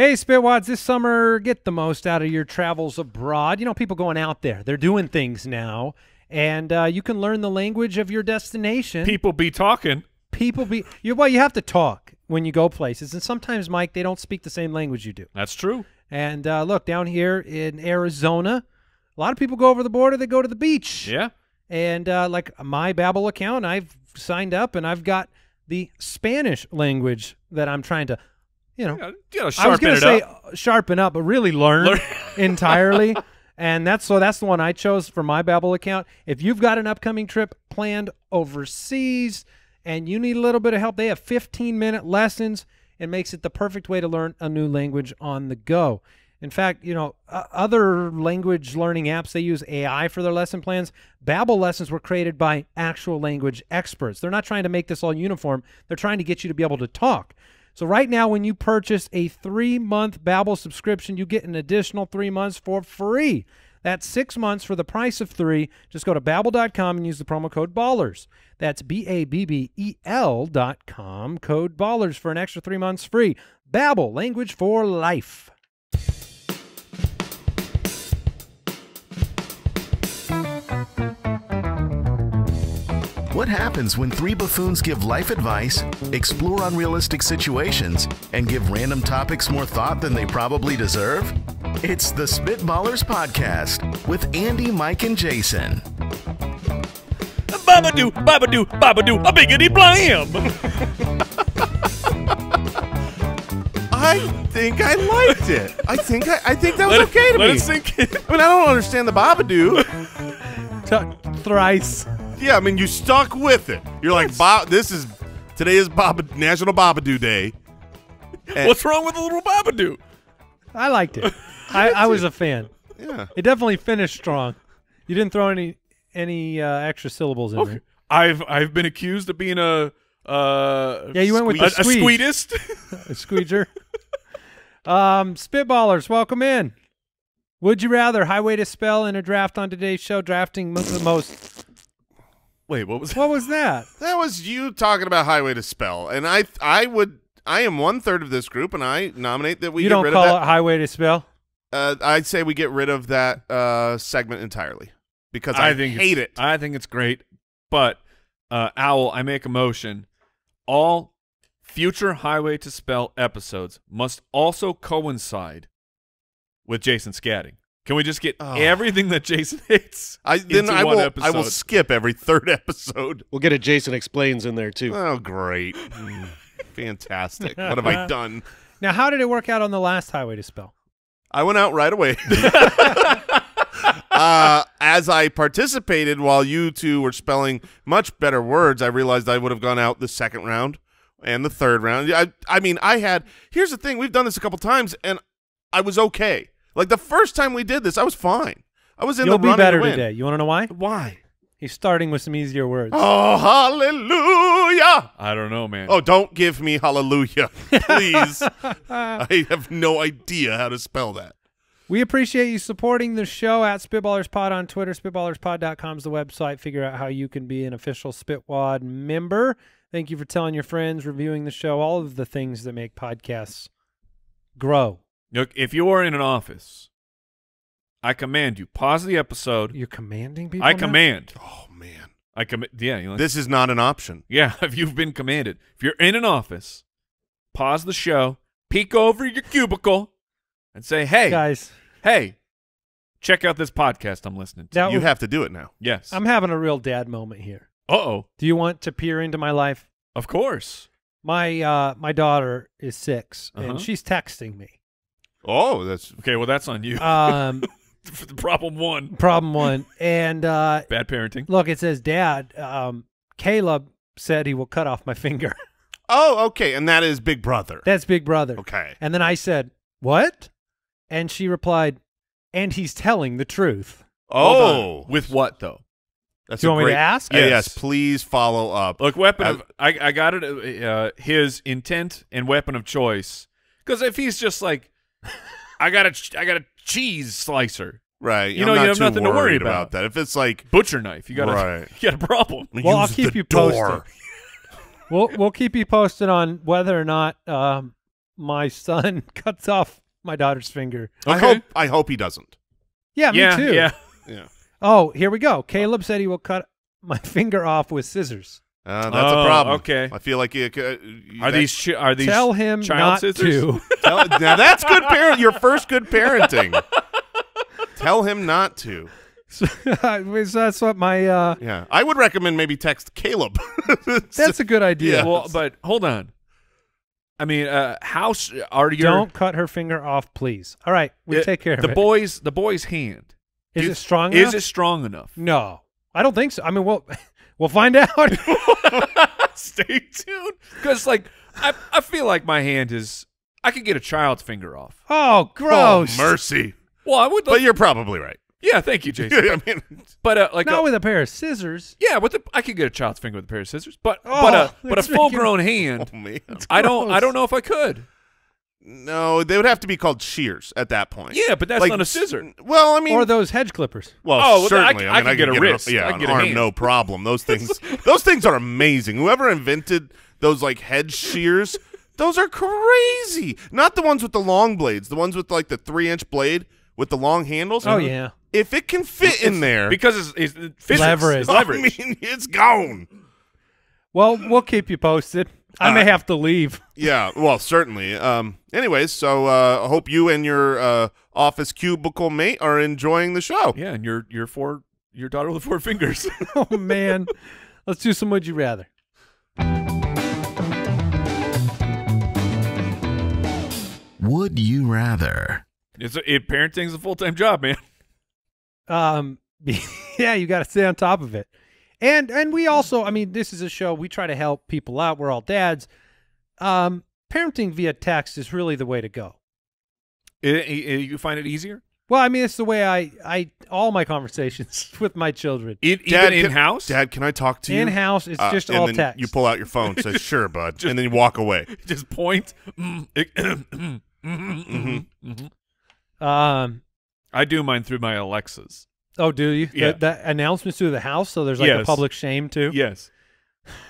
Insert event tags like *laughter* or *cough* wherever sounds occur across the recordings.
Hey, Spitwads, this summer, get the most out of your travels abroad. You know, people going out there, they're doing things now, and uh, you can learn the language of your destination. People be talking. People be, you, well, you have to talk when you go places, and sometimes, Mike, they don't speak the same language you do. That's true. And uh, look, down here in Arizona, a lot of people go over the border, they go to the beach. Yeah. And uh, like my Babbel account, I've signed up and I've got the Spanish language that I'm trying to, you know, You know, I was going to say up. uh, sharpen up, but really learn, Learn. *laughs* entirely. *laughs* And that's so that's the one I chose for my Babbel account. If you've got an upcoming trip planned overseas and you need a little bit of help, they have 15 minute lessons. It makes it the perfect way to learn a new language on the go. In fact, you know, uh, other language learning apps they use AI for their lesson plans. Babbel lessons were created by actual language experts. They're not trying to make this all uniform. They're trying to get you to be able to talk. So right now, when you purchase a three-month Babbel subscription, you get an additional three months for free. That's six months for the price of three. Just go to Babbel.com and use the promo code BALLERS. That's B-A-B-B-E-L dot com, code BALLERS for an extra three months free. Babbel, language for life. What happens when three buffoons give life advice, explore unrealistic situations, and give random topics more thought than they probably deserve? It's the Spitballers Podcast with Andy, Mike, and Jason. Babadoo, babadoo, babadoo, a biggity blam. I think I liked it. I think I, I think that was Let it- okay to let me. it sink in. I mean, I don't understand the Babadoo. T- thrice. Yeah, I mean, you stuck with it. You're like, Bob. This is today is Bob National Babadoo Day. And- *laughs* What's wrong with a little babadoo? I liked it. *laughs* I, I was a fan. Yeah. It definitely finished strong. You didn't throw any any uh, extra syllables in there. I've I've been accused of being a uh Yeah, you went with a, the a squeeze. squeedist. *laughs* a squeezer. um, spitballers, welcome in. Would you rather highway to spell in a draft on today's show? Drafting mo- the most. Wait, what was What was that? *laughs* That was you talking about Highway to Spell, and I I would I am one third of this group, and I nominate that we you get don't rid call of it that. highway to spell. Uh, I'd say we get rid of that uh, segment entirely because I, think hate it. I think it's great, but uh, Owl, I make a motion. All future Highway to Spell episodes must also coincide with Jason scatting. Can we just get Oh. everything that Jason *laughs* hates? I then into I one will I will skip every third *laughs* episode. We'll get a Jason explains in there too. Oh, great, Mm, *laughs* fantastic! What have I done? Now, how did it work out on the last highway to spell? I went out right away. uh, as I participated while you two were spelling much better words, I realized I would have gone out the second round and the third round. I, I mean, I had. Here's the thing: we've done this a couple times, and I was okay. Like the first time we did this, I was fine. I was in the money. You'll be better to win. today. You want to know why? Why? He's starting with some easier words. Oh, hallelujah! I don't know, man. Oh, don't give me hallelujah, *laughs* please. *laughs* I have no idea how to spell that. We appreciate you supporting the show at SpitballersPod on Twitter. SpitballersPod.com is the website. Figure out how you can be an official Spitwad member. Thank you for telling your friends, reviewing the show, all of the things that make podcasts grow. Look, if you are in an office, I command you pause the episode. You're commanding people. I now? command. Oh man, I commit. Yeah, like, this is not an option. yeah. *laughs* If you've been commanded, if you're in an office, pause the show, peek over your cubicle, and say, "Hey, guys. hey, check out this podcast I'm listening to." Now You have to do it now. yes. I'm having a real dad moment here. uh oh. Do you want to peer into my life? Of course. My uh, my daughter is 6 Uh-huh. and she's texting me. Oh, that's Okay. Well, that's on you. Um, *laughs* problem one. problem one, and uh, Bad parenting. look, it says, "Dad, um, Caleb said he will cut off my finger." *laughs* oh okay, and that is Big Brother. That's Big Brother. Okay, And then I said, "What?" And she replied, "And he's telling the truth." Oh, With what though? that's Do you a want me to great- ask? Uh, Yes. yes, please follow up. Look, weapon Uh, of I I got it. uh, Uh, his intent and weapon of choice. Because if he's just like, I got a ch- I got a cheese slicer, right, you know, you have nothing to worry worried about. that. If it's like butcher knife, you got a *laughs* you got a problem. Well, I'll keep you door. posted. We'll we'll keep you posted on whether or not um, my son *laughs* cuts off my daughter's finger. I hope I hope he doesn't. Yeah, me too. yeah. Yeah. Oh, here we go. Caleb said he will cut my *laughs* finger off with scissors. Uh, that's Oh, a problem. okay. I feel like you, uh, you- Are these chi- are these Tell him child not scissors? to. *laughs* Tell, now that's good parent. Your first good parenting. Tell him not to. *laughs* So that's what my. Uh, Yeah, I would recommend maybe text Caleb. *laughs* that's a good idea. Yeah. Well, but hold on. I mean, uh, how s- are your Don't cut her finger off, please. All right, we it- take care of the it. boy's the boy's hand? Is do- it strong Is enough? it strong enough? No, I don't think so. I mean, we'll we'll find out. *laughs* Stay tuned, because like I I feel like my hand is I could get a child's finger off. oh, gross! Oh, mercy. Well, I would. But you're probably right. yeah, thank you, Jason. *laughs* I mean, But uh, like Not a- with a pair of scissors. yeah, with the I could get a child's finger with a pair of scissors, but Oh, but a but a full grown hand. *laughs* oh man. I don't I don't know if I could. No, they would have to be called shears at that point. Yeah, but that's Like, not a scissor. Well, I mean, Or those hedge clippers. well, Oh, certainly. I- I mean, could get a could wrist. yeah, I an get a arm, hand. no *laughs* problem. Those things, those things are amazing. Whoever invented those like hedge shears, those are crazy. Not the ones with the long blades, the ones with like the three inch blade with the long handles. Oh yeah. If it can fit in there, because it's, it's physics, Leverage. It's *laughs* I leverage. mean, it's gone. Well, we'll keep you posted. I may Uh, have to leave. Yeah, well, certainly. Um, anyways, so uh, I hope you and your uh, office cubicle mate are enjoying the show. yeah, and your your four your daughter with four fingers. *laughs* Oh man. Let's do some would you rather. Would you rather? it's a, it parenting's a full time job, man. Um, *laughs* yeah, you got to stay on top of it. And and we also, I mean, this is a show we try to help people out. We're all dads. Um, parenting via text is really the way to go. I- I- you find it easier? Well, I mean, it's the way I I all my conversations *laughs* with my children It, Dad, even can- in house? Dad, can I talk to you? in house. It's Uh, just and all then text. You pull out your phone, say *laughs* "Sure, bud," and then you walk away. *laughs* just point. Mm, it- mm, mm, mm, mhm. um. I do mine through my Alexas. Oh, do you? Yeah. The, the announcements through the house, so there's like a public shame too. Yes.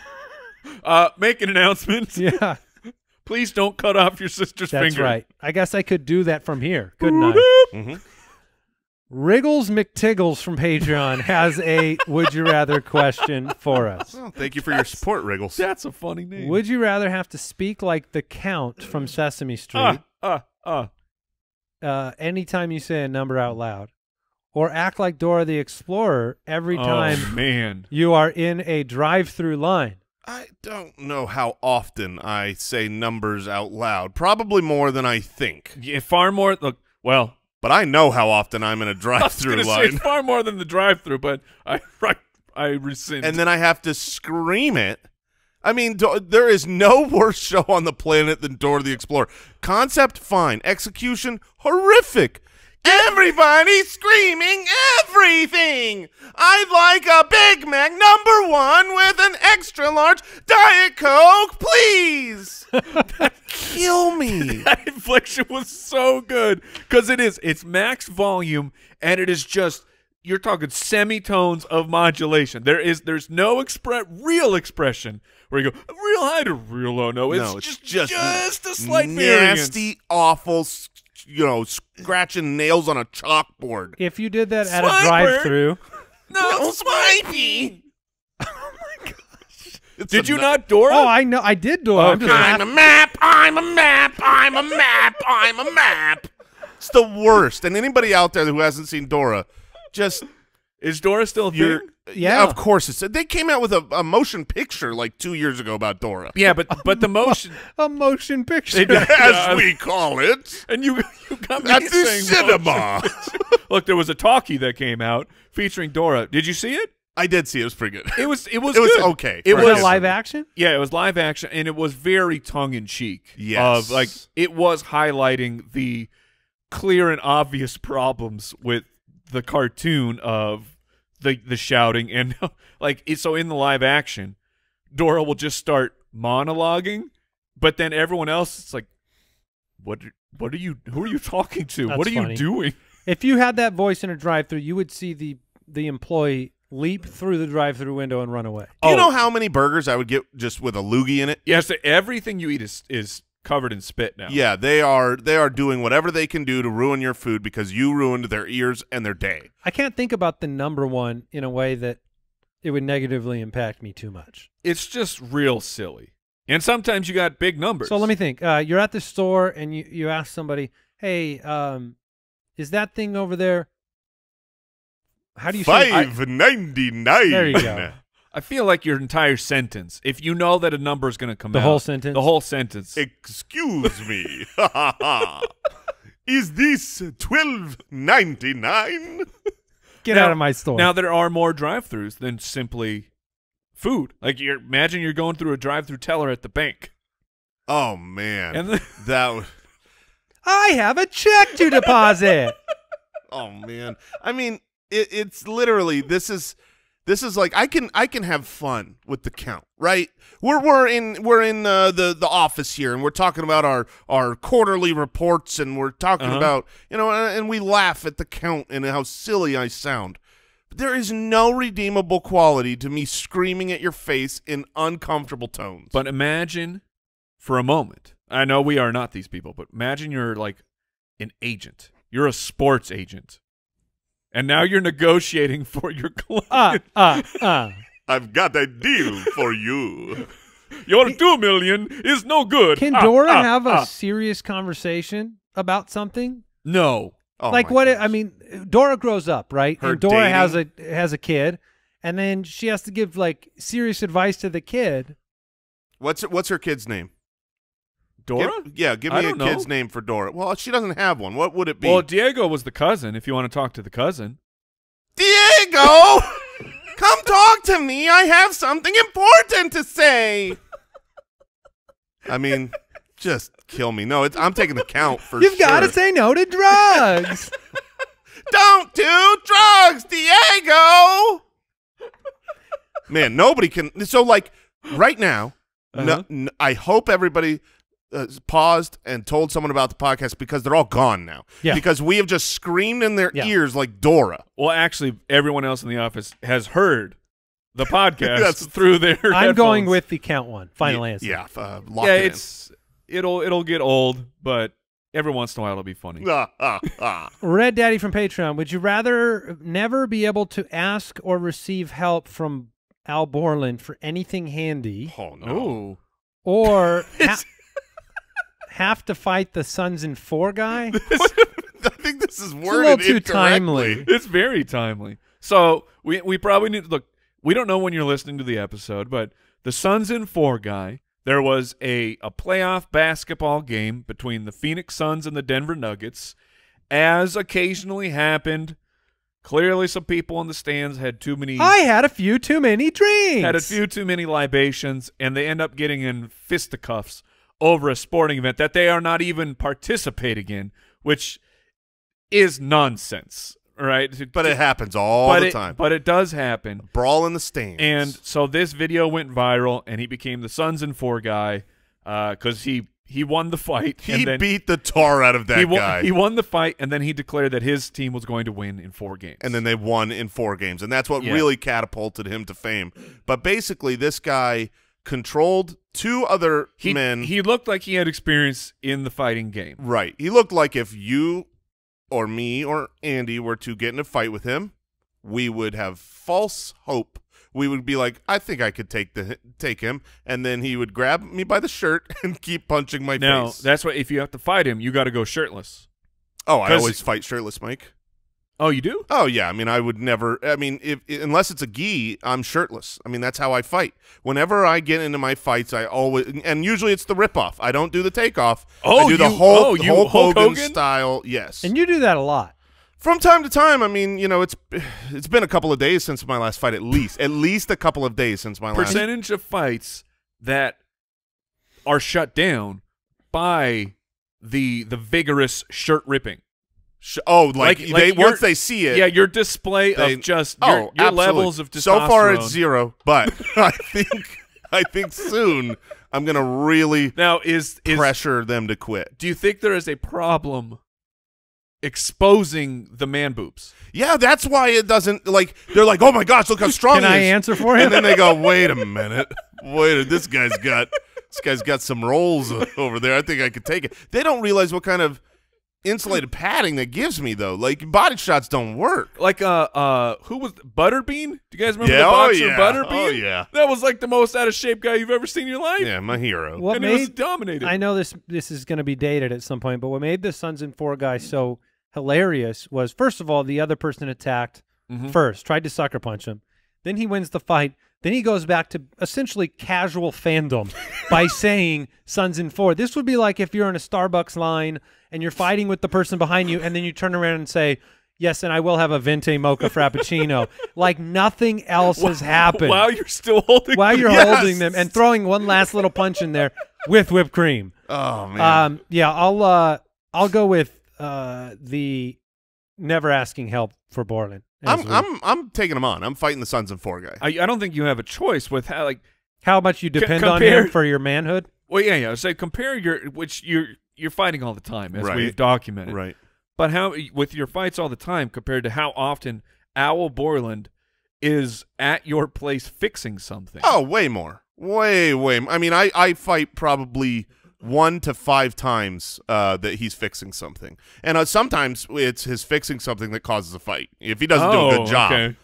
*laughs* uh, make an announcement. *laughs* *laughs* Yeah, Please don't cut off your sister's that's finger. right. I guess I could do that from here, couldn't I? Mm -hmm. Wriggles McTiggles from Patreon has a would you rather question for us. Well, thank you for your support, Wriggles. That's a funny name. Would you rather have to speak like the Count from Sesame Street uh, uh, uh. uh, anytime you say a number out loud, or act like Dora the Explorer every Oh, time man. you are in a drive-through line? I don't know how often I say numbers out loud. Probably more than I think. Yeah, far more. Look, well, But I know how often I'm in a *laughs* drive-through gonna say line. far more than the drive-through, but I *laughs* I, I rescind. and then I have to scream it. I mean, there is no *laughs* worse show on the planet than Dora the Explorer. Concept fine, execution horrific. Everybody screaming everything. I'd like a Big Mac number one with an extra large Diet Coke, please. *laughs* Kill me. *laughs* that inflection was so good because it is. It's max volume, and it is just you're talking semitones of modulation. There is there's no express real expression where you go real high to real low. No, it's, no, it's just just just a slight variance. nasty, awful, s- you know, scratching nails on a chalkboard. If you did that at a drive-through, *laughs* No, swipey. *laughs* Oh my gosh! It's Did you nu- not, Dora? oh, I know, I did Dora. I'm just Okay. I'm a map. I'm a map. I'm a map. I'm a map. It's the worst. And anybody out there who hasn't seen Dora, just Is Dora still a thing? Yeah. of course it's. They came out with a, a motion picture like two years ago about Dora, Yeah, but but the motion *laughs* a motion picture. They *laughs* did. as we call it, and you you got me at the saying cinema. motion. Look, there was a talkie that came out featuring Dora. Did you see it? I did see it. It was pretty good. It was it was It was good. okay. It For Was was that live action? Yeah, it was live action, and it was very tongue in cheek. Yes. of like it was highlighting the clear and obvious problems with the cartoon of the the shouting and *laughs* like it, so in the live action, Dora will just start monologuing, but then everyone else is like, "What? What are you? Who are you *laughs* talking to? That's what are funny. you doing?" If you had that voice in a drive-through, you would see the the employee leap through the drive-through window and run away. Do you Oh. know how many burgers I would get just with a loogie in it? Yes, everything you eat is is covered in spit now. Yeah, they are they are doing whatever they can do to ruin your food because you ruined their ears and their day. I can't think about the number one in a way that it would negatively impact me too much. It's just real silly. And sometimes you got big numbers. So let me think. Uh, you're at the store and you, you ask somebody, hey, um, is that thing over there? How do you say I- Five ninety nine. There you go. *laughs* I feel like your entire sentence, if you know that a number is going to come out. The out, whole sentence? the whole sentence. Excuse me. *laughs* Is this twelve ninety nine? Get Now- out of my store. Now there are more drive-throughs than simply food. Like you're imagine you're going through a drive-through teller at the bank, Oh man, and the, *laughs* that. Was, I have a check to deposit. *laughs* oh man, I mean, it, it's literally this is this is like I can I can have fun with the count, right? We're we're in we're in uh, the the office here, and we're talking about our our quarterly reports, and we're talking Uh-huh. about you know, and, and we laugh at the count and how silly I sound. But there is no redeemable quality to me screaming at your face in uncomfortable tones. but imagine for a moment. I know we are not these people, but imagine you're like an agent. You're a sports agent, and now you're negotiating for your *laughs* client. Uh, uh, uh. I've got a deal for you. Your two million is no good. Can Ah, Dora ah, have a ah. serious conversation about something? no? Oh like what? gosh. I mean, Dora grows up, right? Her and Dora has a has a kid, and then she has to give like serious advice to the kid. What's what's her kid's name? Dora? Give- yeah, give me a know. kid's name for Dora. Well, she doesn't have one. What would it be? Well, Diego was the cousin. If you want to talk to the cousin, Diego, *laughs* come talk to me. I have something important to say. I mean, just kill me. No, it's, I'm taking the count for You've got to say no to drugs. *laughs* Don't do drugs, Diego. Man, nobody can. So, like, right now, no, Uh-huh. n- I hope everybody uh, paused and told someone about the podcast because they're all gone now. Yeah. Because we have just screamed in their Yeah. ears like Dora. well, actually, everyone else in the office has heard the *laughs* podcast That's- through their. I'm going with the count one. Final yeah, answer. Yeah, uh, lock Yeah, it in. it's it'll it'll get old, but every once in a while it'll be funny. Ah, ah. Red Daddy from Patreon. Would you rather never be able to ask or receive help from Al Borland for anything handy, Oh no. Or *laughs* ha- have to fight the Suns in Four guy? *laughs* I think this is a worded little too timely. it's very timely. So we we probably need to look. We don't know when you're listening to the episode, but the Suns in four guy. There was a a playoff basketball game between the Phoenix Suns and the Denver Nuggets, as occasionally happened. Clearly, some people in the stands had too many I had a few too many drinks. had a few too many libations, and they end up getting in fisticuffs over a sporting event that they are not even participating in, which is nonsense, right? But it happens all but the it- time. But it does happen. Brawl in the stands. And so this video went viral, and he became the Suns and Four guy uh, because he he won the fight. he and then beat the tar out of that he won, guy. He won the fight, and then he declared that his team was going to win in four games. and then they won in four games, and that's what Yeah. really catapulted him to fame. But basically, this guy controlled two other he men. he looked like he had experience in the fighting game. right, he looked like if you or me or Andy were to get in a fight with him, we would have false hope. We would be like, I think I could take the take him, and then he would grab me by the shirt *laughs* and keep punching my Now face. that's why if you have to fight him, you got to go shirtless. oh, I always fight shirtless, Mike. Oh, you do? Oh yeah, I mean I would never. I mean if unless it's a gi, I'm shirtless. I mean that's how I fight. Whenever I get into my fights, I always and usually it's the ripoff. I don't do the takeoff. Oh, I do the you- Hulk, oh, you Hulk Hulk Hogan, Hogan? style. Yes, and you do that a lot. from time to time. I mean, you know, it's it's been a couple of days since my last fight. At least, at least a couple of days since my last. Percentage of fights that are shut down by the the vigorous shirt ripping. Oh, like, Like- they like once they see it. Yeah, your display They- of just oh, your, your levels of testosterone. So far, it's zero, but *laughs* I think I think soon I'm gonna really Now is is pressure them to quit. do you think there is a problem exposing the man boobs? Yeah, that's why it doesn't like they're like, oh my gosh, look how strong Can I is. answer for him? And then they go, wait a minute, wait, a, this guy's got this guy's got some rolls over there. I think I could take it. They don't realize what kind of insulated padding that gives me though. Like body shots don't work. Like uh uh who was Butterbean? Do you guys remember Yeah, the oh, yeah. Butterbean? Oh, yeah. That was like the most out of shape guy you've ever seen in your life. Yeah, my hero. What and he was made dominated. I know this this is going to be dated at some point, but what made the Suns and Four guy so hilarious was first of all the other person attacked Mhm. first, tried to sucker punch him, then he wins the fight. Then he goes back to essentially casual fandom *laughs* by saying Suns and Four. This would be like if you're in a Starbucks line and you're fighting with the person behind you, and then you turn around and say. Yes, and I will have a venti mocha frappuccino. like nothing else has happened While you're still holding while you're Yes. holding them and throwing one last little punch in there with whipped cream. Oh man. Um, yeah, I'll uh, I'll go with uh, the never asking help for Borland. I'm we- I'm I'm taking him on. I'm fighting the Suns of Four guy. I, I don't think you have a choice with how like how much you depend on him for your manhood. well yeah yeah say compare your which you're you're fighting all the time as Right. we've documented right. but how with your fights all the time compared to how often Al Borland is at your place fixing something. Oh, way more. Way way. I mean, I I fight probably one to five times uh, that he's fixing something, and uh, sometimes it's his fixing something that causes a fight. If he doesn't do a Oh, good job, okay.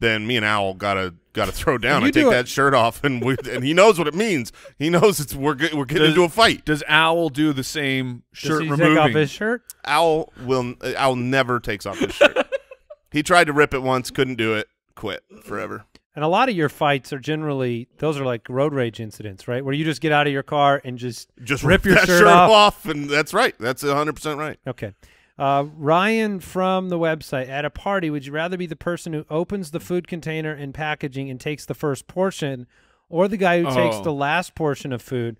Then me and Al gotta gotta throw down. You I take do that shirt off, and we and he knows what it means. He knows it's we're get, we're getting Does- into a fight. Does Al do the same Does shirt he removing? take off his shirt? Al will uh, Al never takes off his shirt. *laughs* he tried to rip it once, couldn't do it, quit forever. And a lot of your fights are generally those are like road rage incidents, right? Where you just get out of your car and just Just rip your that shirt, shirt off. and that's right. That's hundred percent right. Okay. Uh, Ryan from the website at a party, would you rather be the person who opens the food container and packaging and takes the first portion, or the guy who takes Oh. the last portion of food?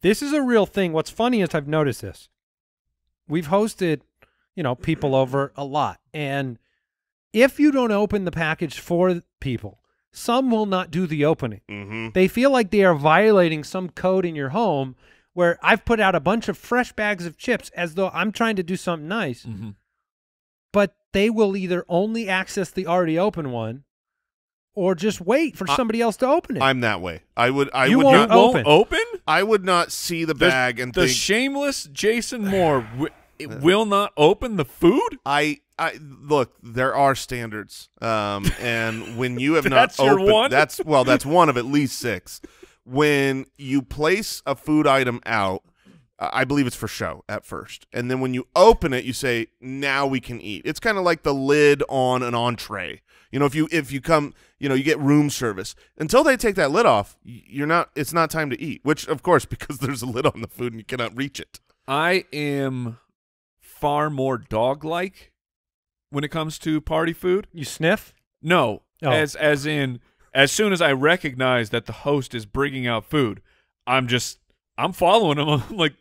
This is a real thing. What's funny is I've noticed this. We've hosted, you know, people over a lot, and if you don't open the package for people, some will not do the opening. Mm-hmm. They feel like they are violating some code in your home where I've put out a bunch of fresh bags of chips as though I'm trying to do something nice, Mhm. but they will either only access the already open one or just wait for I- somebody else to open it. I'm that way. I would. I You would won't not. open. Won't open? I would not see the The- bag and the think. shameless Jason *sighs* Moore wi- it will not open the food. I. I look. There are standards, um, and when you have *laughs* That's not your opened, one? that's well, that's one of at least six. When you place a food item out, uh, I believe it's for show at first, and then when you open it, you say, "Now we can eat." It's kind of like the lid on an entree. You know, if you if you come, you know, you get room service until they take that lid off, you're not. It's not time to eat. Which, of course, *laughs* because there's a lid on the food and you cannot reach it. I am far more dog-like when it comes to party food. you sniff? No, Oh. as as in as soon as I recognize that the host is bringing out food, I'm just I'm following him. *laughs* I'm like,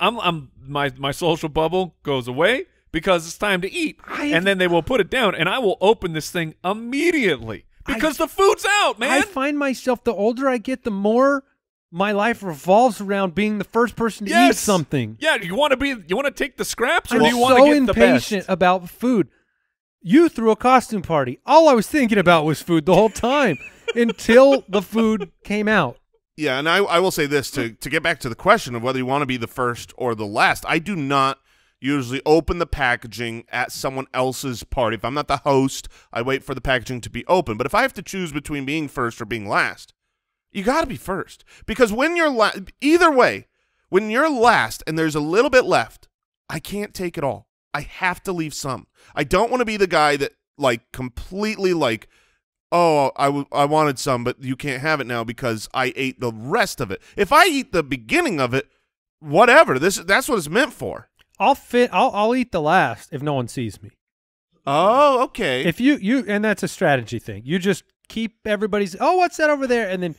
I'm I'm my my social bubble goes away because it's time to eat, I- and then they will put it down, and I will open this thing immediately because the food's out, man. I find myself the older I get, the more my life revolves around being the first person to eat something. yeah, you want to be you want to take the scraps, or I'm do you want so to get the best? So impatient about food. You threw a costume party. All I was thinking about was food the whole time until the food came out. Yeah, and I, I will say this to to get back to the question of whether you want to be the first or the last. I do not usually open the packaging at someone else's party. If I'm not the host, I wait for the packaging to be open. But if I have to choose between being first or being last, you got to be first because when you're la- either way, when you're last and there's a little bit left, I can't take it all. I have to leave some. I don't want to be the guy that like completely like oh, I, w- I wanted some, but you can't have it now because I ate the rest of it. If I eat the beginning of it, whatever. This that's what it's meant for. I'll fit. I'll I'll eat the last if no one sees me. Oh, okay. If you you and that's a strategy thing. You just keep everybody's. Oh, what's that over there? And then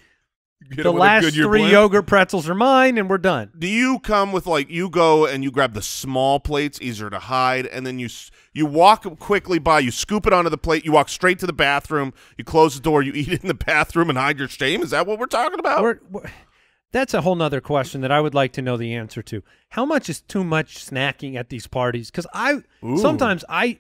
the it with a last three blend? yogurt pretzels are mine, and we're done. do you come with like you go and you grab the small plates, easier to hide, and then you you walk quickly by, you scoop it onto the plate, you walk straight to the bathroom, you close the door, you *laughs* eat it in the bathroom and hide your shame. Is that what we're talking about? We're, we're- that's a whole nother question that I would like to know the answer to. How much is too much snacking at these parties? Because I Ooh. sometimes I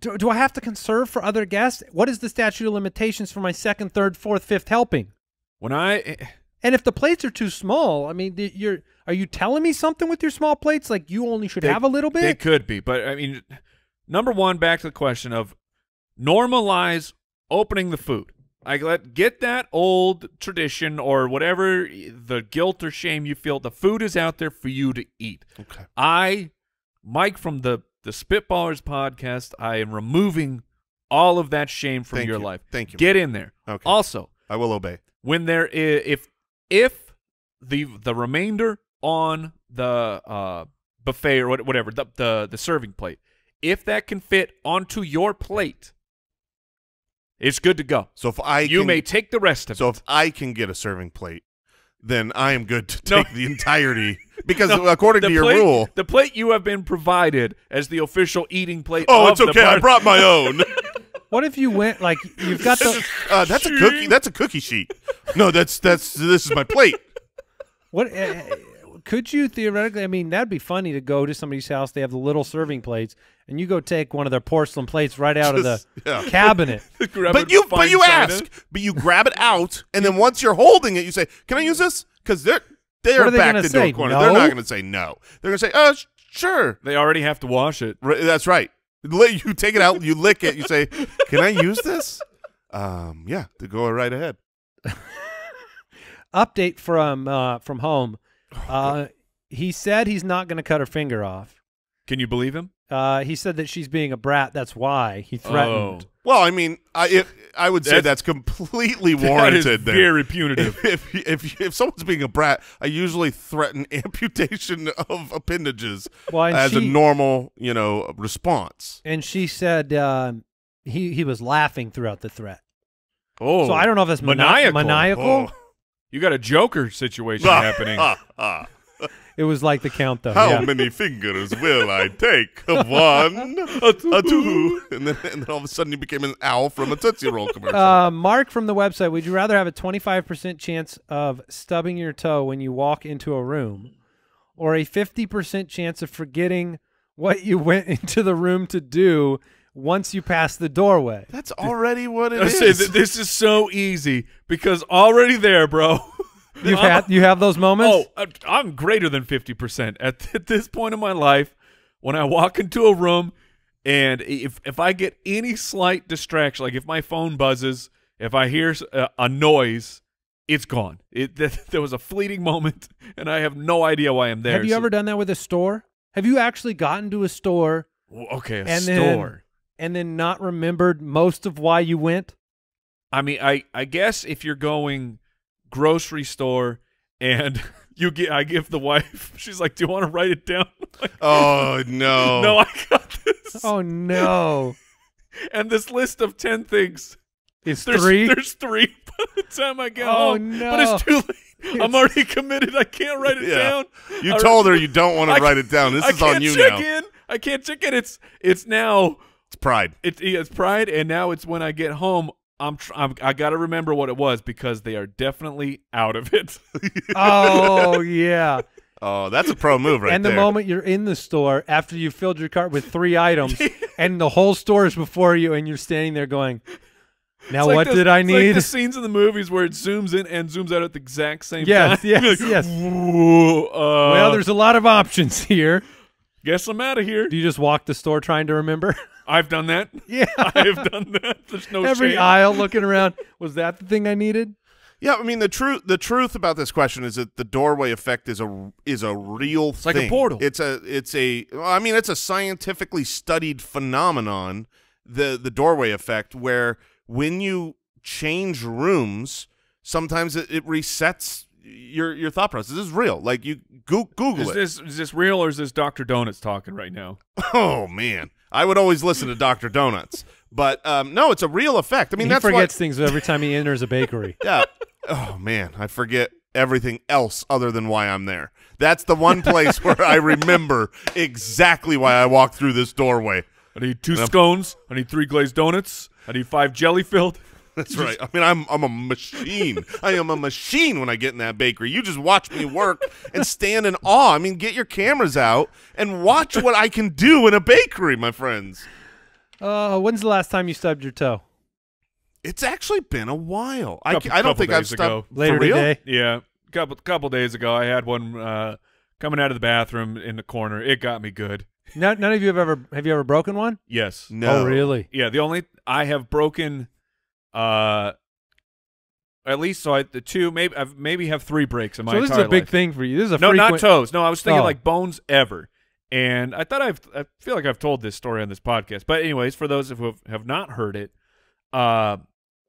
do, do I have to conserve for other guests? What is the statute of limitations for my second, third, fourth, fifth helping? When I eh, eh. And if the plates are too small, I mean, you're are you telling me something with your small plates? Like you only should They- have a little bit. They could be, but I mean, number one, back to the question of normalize opening the food. Like let get that old tradition or whatever eh, the guilt or shame you feel. The food is out there for you to eat. Okay. I, Mike from the the Spitballers podcast, I am removing all of that shame from Thank your you. life. Thank you. Get in there. Okay. Also, I will obey. When there is if if the the remainder on the uh buffet or whatever the the the serving plate if that can fit onto your plate it's good to go So if I you can, may take the rest of so it So if I can get a serving plate, then I am good to No. take the entirety *laughs* because No, according to your plate, rule. the plate you have been provided as the official eating plate Oh, it's okay. I brought my *laughs* own. What if you went like you've got the uh, that's a cookie. That's a cookie sheet. No, that's that's this is my plate. what? Uh, could you theoretically? I mean, that'd be funny to go to somebody's house. They have the little serving plates, and you go take one of their porcelain plates right out of the yeah. cabinet. *laughs* But you but you china. ask, but you grab it out, and then once you're holding it, you say, "Can I use this?" Because they're they're are they backed gonna into say, a corner. no? They're not going to say no. They're going to say, "Uh, sh- sure." they already have to wash it Right, that's right. Li- You take it out, you *laughs* lick it, you say, "Can I use this?" Um, yeah, to go right ahead. *laughs* Update from uh, from home. Uh, he said he's not going to cut her finger off. can you believe him Uh, he said that she's being a brat. That's why he threatened. Oh. Well, I mean, I it, I would say That's- that's completely that is warranted. there. very punitive if, *laughs* if if if someone's being a brat, I usually threaten *laughs* amputation of appendages Well, and as a normal, you know, response. And she said um, he he was laughing throughout the threat. oh So I don't know if that's maniacal maniacal. Oh. you got a joker situation *laughs* happening Ah, ah. It was like the count though. How yeah. many fingers will I take? *laughs* One, a two, and then, and then all of a sudden you became an owl from a Tootsie Roll commercial. Uh, Mark from the website, would you rather have a 25% chance of stubbing your toe when you walk into a room or a 50% chance of forgetting what you went *laughs* into the room to do once you pass the doorway? That's already what it I is. say this is so easy because already there, bro. *laughs* You've *laughs* had you have those moments? Oh, I- I'm greater than 50% at *laughs* th- this point in my life. When I walk into a room and if if I get any slight distraction, like if my phone buzzes, if I hear uh, a noise, it's gone. It th- *laughs* there was a fleeting moment and I have no idea why I'm there. have you So- ever done that with a store? Have you actually gotten to a store Okay, a and store. then and then not remembered most of why you went? I mean, I I guess if you're going grocery store and *laughs* you get, I give the wife. *laughs* She's like, "Do you want to write it down?" *laughs* Like, oh no! no, I got this. Oh no. And this list of ten things. It's There's three. There's three by the time I get Oh, home. no. But it's too late. I'm already committed. I can't write it Yeah. down. You I- told her you don't want I to write it down. This I is on can't you check now. in. I can't check in. It's it's now It's pride. it, it's pride, and now it's when I get home. I'm, tr- I'm I got to remember what it was because they are definitely out of it. *laughs* oh yeah. Oh, that's a pro move right there. and the there. moment you're in the store after you filled your cart with three items *laughs* and the whole store is before you and you're standing there going, Now It's like what the- did I it's like need? the scenes in the movies where it zooms in and zooms out at the exact same Yes, time. *laughs* yes, Like, yes. "Whoa, uh, well, there's a lot of options here. guess I'm out of here. Do you just walk the store trying to remember? I've done that. yeah. *laughs* I have done that. There's no Every shame. aisle looking around. Was that the thing I needed? Yeah, I mean the truth. The truth about this question is that the doorway effect is a is a real it's thing. like a thing. portal. It's a it's a. I mean, it's a scientifically studied phenomenon. The the doorway effect, where when you change rooms, sometimes it, it resets your your thought process. This is real. Like you go, Google Is it. this is this real or is this Dr. Donuts talking right now? oh man, I would always listen to Doctor Donuts, but um, no, it's a real effect. I mean, he that's forgets what, things every time he enters a bakery. *laughs* Yeah. Oh man, I forget everything else other than why I'm there. That's the one place where I remember exactly why I walked through this doorway. I need two scones. I need three glazed donuts. I need five jelly filled. That's right. I mean, I'm I'm a machine. I am a machine when I get in that bakery. You just watch me work and stand in awe. I mean, get your cameras out and watch what I can do in a bakery, my friends. Uh, when's the last time you stubbed your toe? It's actually been a while. I, Couple- I don't couple think I've days stubbed ago. Later for real? today. Yeah. couple couple days ago. I had one uh, coming out of the bathroom in the corner. It got me good. No, none of you have ever have you ever broken one? Yes. No. Oh, really? Yeah. The only I have broken, uh, at least so I the two maybe I've maybe have three breaks in my so this is a big life. thing for you. This is a No, frequent, not toes. No, I was thinking Oh. like bones ever. And I thought I've I feel like I've told this story on this podcast. But anyways, for those who have, not heard it, uh,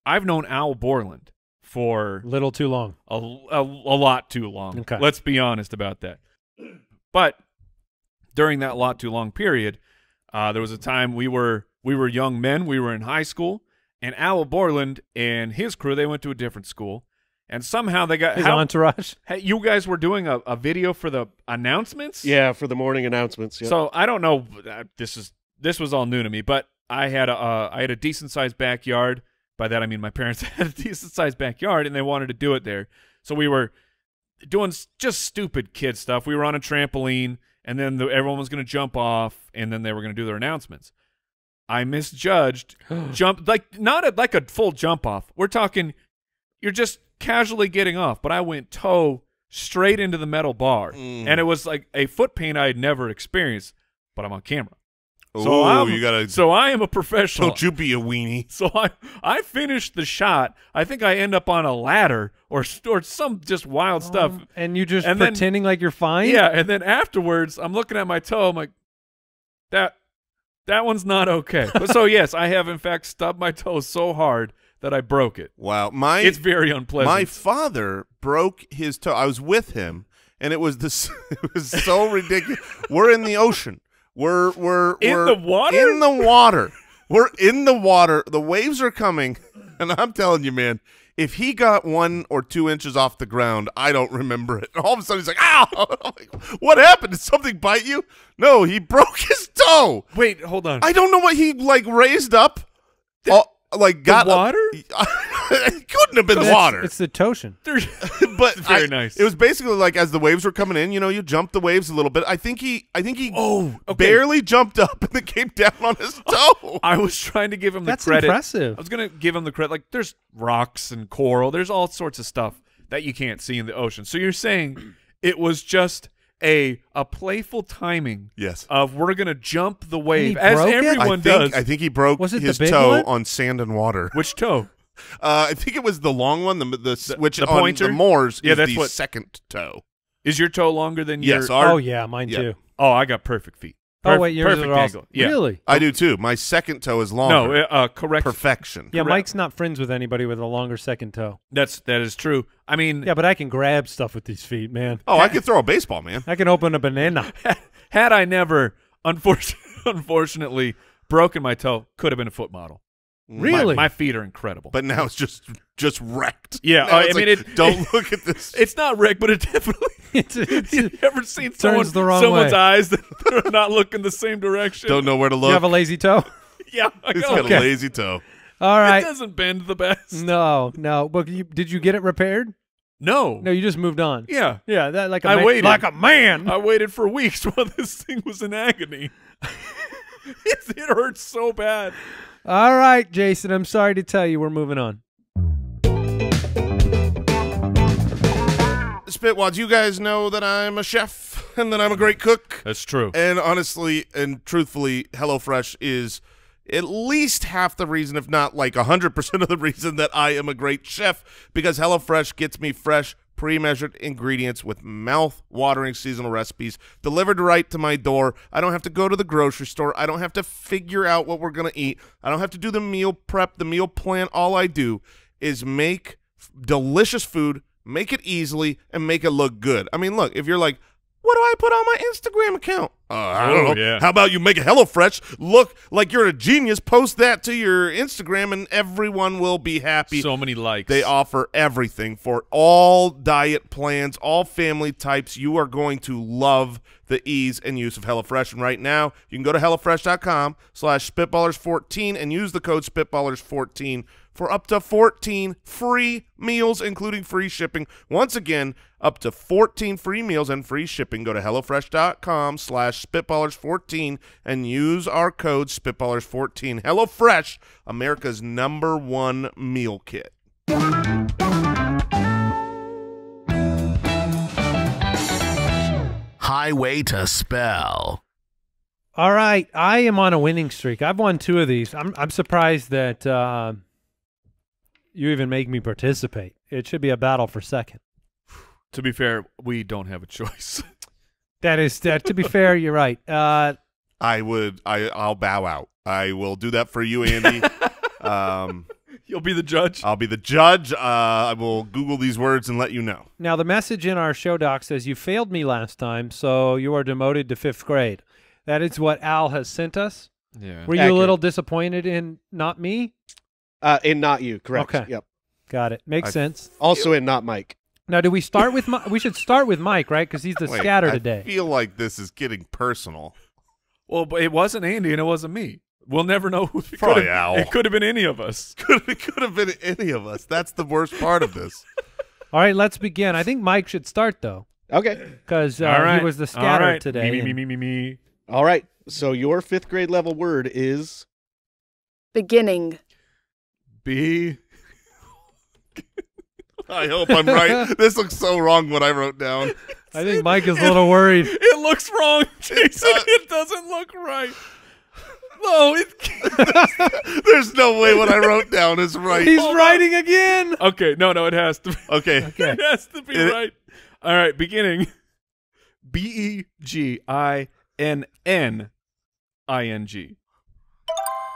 I've known Al Borland for little too long. a, a, a lot too long. Okay. Let's be honest about that. But during that lot too long period, uh, there was a time we were we were young men. We were in high school, and Al Borland and his crew they went to a different school, and somehow they got His how- entourage. *laughs* Hey, you guys were doing a, a video for the announcements. Yeah, for the morning announcements. Yep. So I don't know. uh, This is this was all new to me, but I had a uh, I had a decent sized backyard. By that I mean my *laughs* parents had a decent sized backyard, and they wanted to do it there. So we were doing just stupid kid stuff. We were on a trampoline, and then the, everyone was going to jump off, and then they were going to do their announcements. I misjudged *gasps* jump like not a, like a full jump off. We're talking you're just casually getting off, but I went toe straight into the metal bar, Mm. and it was like a foot pain I had never experienced. But I'm on camera, Ooh, so I'm, you gotta. So I am a professional. don't you be a weenie. *laughs* So I I finished the shot. I think I end up on a ladder or or some just wild stuff. Um, and you just And then- pretending like you're fine. Yeah, and then afterwards, I'm looking at my toe. I'm like, that that one's not okay. But so *laughs* yes, I have in fact stubbed my toe so hard that I broke it. Wow, my It's very unpleasant. my father broke his toe. I was with him, and it was this. *laughs* It was so ridiculous. We're in the ocean. We're we're In we're the water? In the water. We're in the water. The waves are coming, *laughs* and I'm telling you, man. If he got one or two inches off the ground, I don't remember it. And *laughs* All of a sudden, he's like, "Ow!" *laughs* Like, what happened? Did something bite you? No, he *laughs* broke his toe. Wait, hold on. I don't know what he like raised up. Oh, like got water? It *laughs* couldn't have been It's- water. It's the Toshin. *laughs* There's- but *laughs* Very I- nice. It was basically like as the waves were coming in, you know, you jump the waves a little bit. I think he, I think he, Oh, okay. barely jumped up and then came down on his toe. I was trying to give him the That's credit. impressive. I was gonna give him the credit. Like, there's rocks and coral. There's all sorts of stuff that you can't see in the ocean. So you're saying *clears throat* it was just a a playful timing Yes. of we're gonna jump the wave as broke it? everyone I think, does. I think he broke Was it the his big toe one? on sand and water. Which toe? Uh, I think it was the long one, the the, which the on pointer? the Moors Yeah, is that's the what- second toe. Is your toe longer than Yes, your? our- oh yeah, mine yeah. too. oh, I got perfect feet. Oh wait, yours perfect are also angle. Yeah. really. I do too. My second toe is longer. No, uh, correct. perfection. Yeah, Correct. Mike's not friends with anybody with a longer second toe. That's that is true. I mean, Yeah, but I can grab stuff with these feet, man. Oh, I could throw a baseball, man. I can open a banana. *laughs* had I never, unfortunately, *laughs* unfortunately, broken my toe, could have been a foot model. Really? My, my feet are incredible. But now it's just just wrecked. Yeah, uh, it's I mean, like, it- Don't look at this. it's not wrecked, but it *laughs* definitely. It's- *laughs* it's- you ever seen turns someone, the wrong someone's way. eyes that *laughs* are not looking the same direction? Don't know where to look. you have a lazy toe? Yeah, I He's know. got Okay. a lazy toe. All right, It doesn't bend the best. No, no. But you, did you get it repaired? No. No, you just moved on. Yeah. Yeah, that like a I man, waited. like a man. I waited for weeks while this thing was in agony. it, it hurts so bad. All right, Jason. I'm sorry to tell you, we're moving on. Spitwads, you guys know that I'm a chef *laughs* and that I'm a great cook. That's true. And honestly and truthfully, HelloFresh is at least half the reason, if not like 100% of the reason that I am a great chef because HelloFresh gets me fresh, pre-measured ingredients with mouth-watering seasonal recipes delivered right to my door. I don't have to go to the grocery store. I don't have to figure out what we're going to eat. I don't have to do the meal prep, the meal plan. All I do is make delicious food, make it easily, and make it look good. I mean, look, if you're like, what do I put on my Instagram account? Uh, I don't Oh, know. yeah. How about you make a HelloFresh look like you're a genius, post that to your Instagram, and everyone will be happy. So many likes. They offer everything for all diet plans, all family types. You are going to love the ease and use of HelloFresh. And right now, you can go to HelloFresh.com slash Spitballers14 and use the code Spitballers14 for up to 14 free meals, including free shipping. Once again, up to 14 free meals and free shipping. Go to HelloFresh.com slash Spitballers14 and use our code Spitballers14. HelloFresh, America's number one meal kit. Highway to Spell. All right, I am on a winning streak. I've won two of these. I'm I'm surprised that uh, you even make me participate. It should be a battle for second. To be fair, we don't have a choice. *laughs* That is that. To be fair, you're right. Uh, I would. I. I'll bow out. I will do that for you, Andy. *laughs* um, You'll be the judge. I'll be the judge. Uh, I will Google these words and let you know. now the message in our show doc says you failed me last time, so you are demoted to fifth grade. That is what Al has sent us. yeah. Were you a little disappointed in not me? Uh, and not you, correct? Okay. Yep. Got it. Makes I- sense. Also in not Mike. Now, do we start with Mike? we should start with Mike, right? Because he's the Wait, scatter I today. I feel like this is getting personal. Well, but it wasn't Andy and it wasn't me. We'll never know who it could have, Al. It could have been any of us. *laughs* Could it could have been any of us. That's the worst part of this. *laughs* All right, let's begin. I think Mike should start though, Okay. because uh, All right. he was the All scatter right. today. Me, me, me, me, me, me. All right. So your fifth grade level word is Beginning. B. I hope I'm right. *laughs* This looks so wrong what I wrote down. I think Mike is a little worried. *laughs* It looks wrong, Jason. does. Uh, *laughs* it doesn't look right. No, it. There's no way what I wrote down is right. He's writing again. Okay, no, no, it has to. Be, Okay. it has to be It- right. All right, beginning. B e g i n n i n g.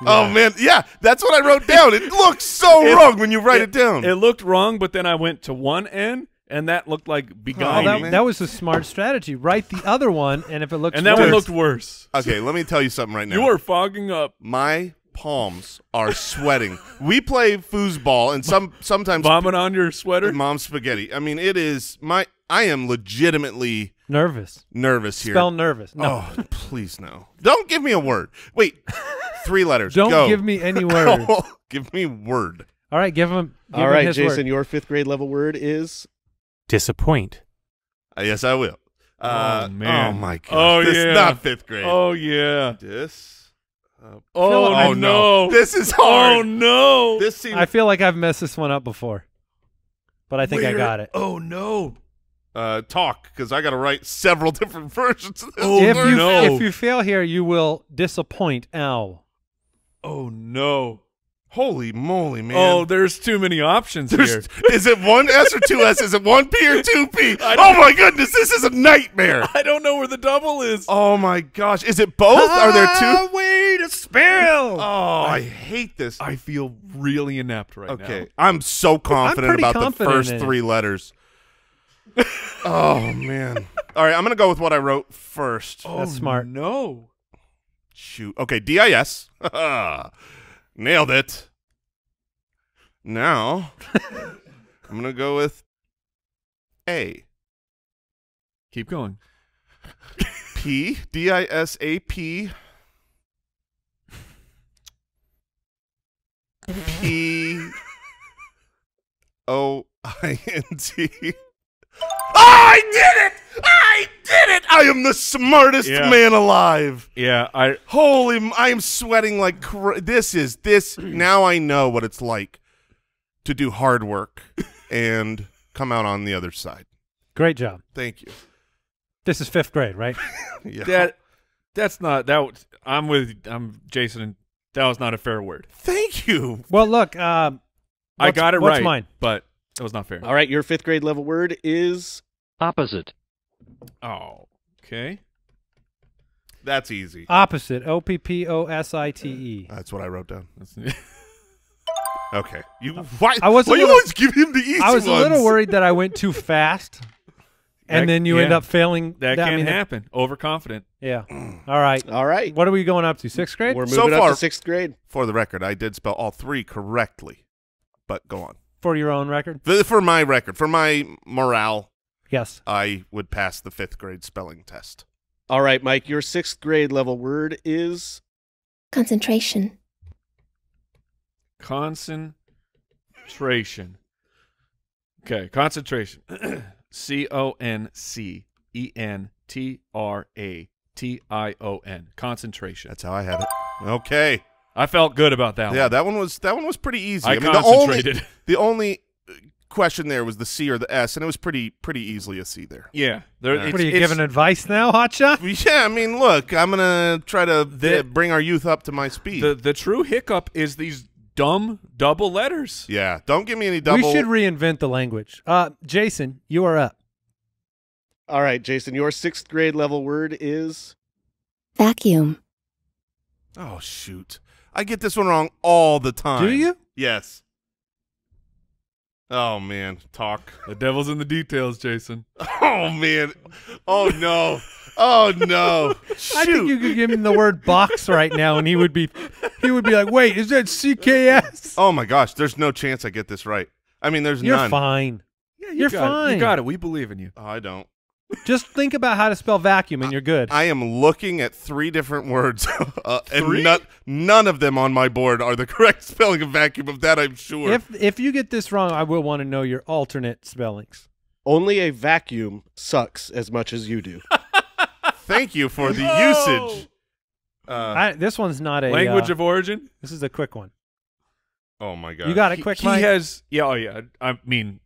Oh man, yeah, that's what I wrote down. It looks so *laughs* It- wrong when you write it, down. It looked wrong, but then I went to one n, and that looked like Oh, that, that was a smart strategy. Write the other one, and if it looks and that worse, one looked worse. okay, let me tell you something right now. You are fogging up, My palms are sweating. we play foosball, and some sometimes vomit on your sweater. mom spaghetti. I mean, it is my. I am legitimately nervous. nervous here. Spell nervous. No, Oh, please no! Don't give me a word. Wait, *laughs* three letters. don't Go. give me any *laughs* word. give me word. All right, give him. Give All him right, his Jason, word. your fifth grade level word is Disappoint. Uh, yes, I will. Uh, Oh, man. Oh my god! Oh, this yeah. is not fifth grade. Oh yeah. This. Uh, Oh, oh no. This is hard. Oh no. This seems. I feel like I've messed this one up before, but I think I got it. Oh no. uh, talk because I got to write several *laughs* different versions of this. Oh, if you no. if you fail here, you will disappoint Al. Oh no. Holy moly, man! Oh, there's too many options here. There's, is it one S or two S? Is it one P or two P? *laughs* Oh my goodness, this is a nightmare. I don't know where the double is. Oh my gosh, is it both? Are there two? way to spell. Oh, I hate this. I feel really inept right now. Okay, I'm so confident pretty about confident the first three letters. oh man! *laughs* All right, I'm gonna go with what I wrote first. Oh, That's smart. Oh, no. Shoot. Okay, DIS. *laughs* Nailed it. Now, *laughs* I'm gonna go with A. Keep going. P D I S A P P O I N T. *laughs* Oh, I did it! I did it! I am the smartest Yeah. man alive. Yeah, I Holy, I am sweating like cra- this is this. *clears throat* now I know what it's like to do hard work *laughs* and come out on the other side. Great job. Thank you. This is fifth grade, right? *laughs* Yeah. that that's not that was- I'm with I'm Jason and that was not a fair word. Thank you. well, look. Um, I got it what's right, mine? but it was not fair. all right. Your fifth grade level word is Opposite. Oh, okay. That's easy. Opposite. O P P O S I T E. That's what I wrote down. That's- *laughs* Okay. You why? I was a why you always give him the easy I was a little worried that I went too fast, *laughs* and That- then you end up failing. that I can mean, happen. Overconfident. Yeah. All right. all right. What are we going up to? Sixth grade? We're So moving up to sixth grade. For the record, I did spell all three correctly, but go on. For your own record? For, for my record, for my morale, Yes. I would pass the fifth grade spelling test. All right, Mike. Your sixth grade level word is Concentration. Concentration. Okay, concentration. *clears throat* C O N C E N T R A T I O N. Concentration. That's how I had it. Okay. I felt good about that yeah, one. that one was that one was pretty easy. I mean, the only concentrated. the only question there was the C or the S, and it was pretty pretty easily a C there. Yeah. There, What What are you giving advice now, Hotshot? *laughs* Yeah, I mean, look, I'm gonna try to The- uh, bring our youth up to my speed. The the true hiccup is these dumb double letters. yeah, don't give me any double. We should reinvent the language. Uh, Jason, you are up. All right, Jason, your sixth grade level word is Vacuum. oh shoot, I get this one wrong all the time. Do you? Yes. Oh man, talk. *laughs* The devil's in the details, Jason. Oh man. Oh no. Oh no. I think you could give him the word box right now, and he would be, he would be like, "Wait, is that CKS?" Oh my gosh, there's no chance I get this right. I mean, there's You're none. fine. Yeah, You're got it. fine. You got it. We believe in you. Oh, I don't. Just think about how to spell vacuum, and you're good. I am looking at three different words, *laughs* uh, and Three? none, none of them on my board are the *laughs* correct spelling of vacuum. Of that, I'm sure. if if you get this wrong, I will want to know your alternate spellings. only a vacuum sucks as much as you do. *laughs* Thank you for the usage. Uh, I, this one's not a Language uh, of origin. This is a quick one. oh my god. You got it He- quick, He, Mike? has. Yeah. Oh yeah. I mean.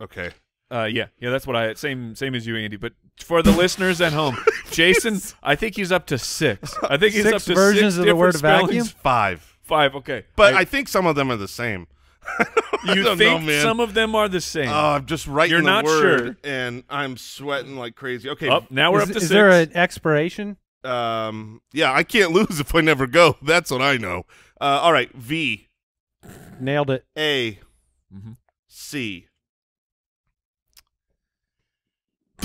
Okay. Uh, yeah, yeah, that's what I same same as you, Andy. But for the listeners at home, *laughs* Jason, I think he's up to six. I think he's Six up to versions six of the word different vacuum? Five. Five, okay. But I, think some of them are the same. *laughs* I you don't think know, man. some of them are the same? Oh, I'm just writing You're the not word, sure. and I'm sweating like crazy. Okay. oh, now we're is, up to is six. there an expiration? Um. Yeah, I can't lose if I never go. That's what I know. Uh. All right. V Nailed it. A Mhm. C.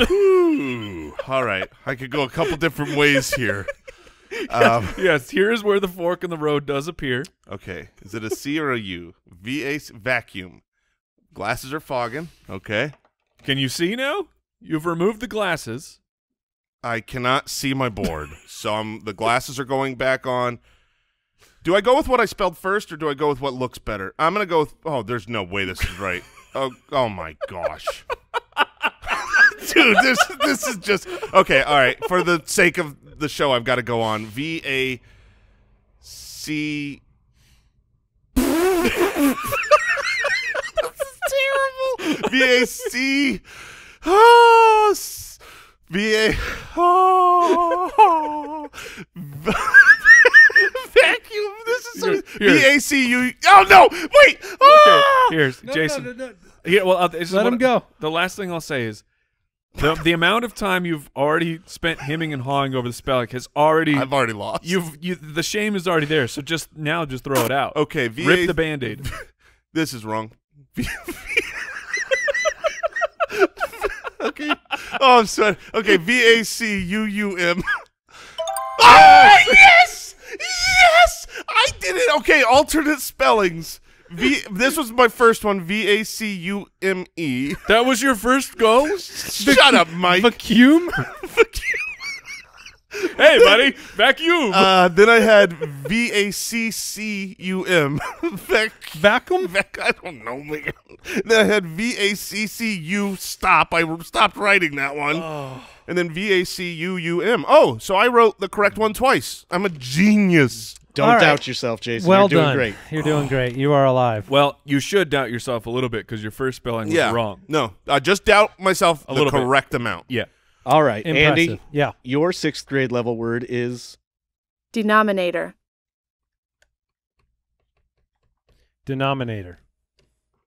Ooh, all right. I could go a couple different ways here. Um, *laughs* yes, here's where the fork in the road does appear. okay. Is it a C or a U? V A vacuum. Glasses are fogging. Okay. Can you see now? You've removed the glasses. I cannot see my board, so I'm, the glasses are going back on. Do I go with what I spelled first, or do I go with what looks better? I'm gonna go with. Oh, there's no way this is right. Oh, oh my gosh, dude, this this is just okay. All right, for the sake of the show, I've got to go on V A C. *laughs* This is terrible. V A C. Oh, s- V A. Oh. Vacuum. *laughs* This is so. Here- here. V A C U. Oh no! Wait. Okay, Ah! here's Jason. Here, well, uh, this is Let what- him go. The last thing I'll say is the the amount of time you've already spent hemming and hawing over the spelling has already I've already lost. you've you the shame is already there. So just now, just throw it out. okay. V Rip the band-aid. *laughs* This is wrong. *laughs* *laughs* Okay. Oh, I'm sorry. Okay. V A C U U M. Oh yes, yes! I did it. Okay. Alternate spellings. V. This was my first one. V A C U M E. That was your first go. *laughs* Shut up, Mike. Vacuum? hey, buddy, vacuum. Uh, then I had V A C C U M. *laughs* Vac- Vacuum? Vac- I don't know, man. Then I had V A C C U stop. I stopped writing that one. Oh. And then V A C U U M. Oh, so I wrote the correct one twice. I'm a genius. Don't All right. doubt yourself, Jason. well You're doing done. great. You're doing great. You are alive. well, you should doubt yourself a little bit because your first spelling was wrong. No, I just doubt myself A the little bit. correct amount. Yeah. All right, Impressive. Andy, Yeah. your sixth grade level word is Denominator. Denominator.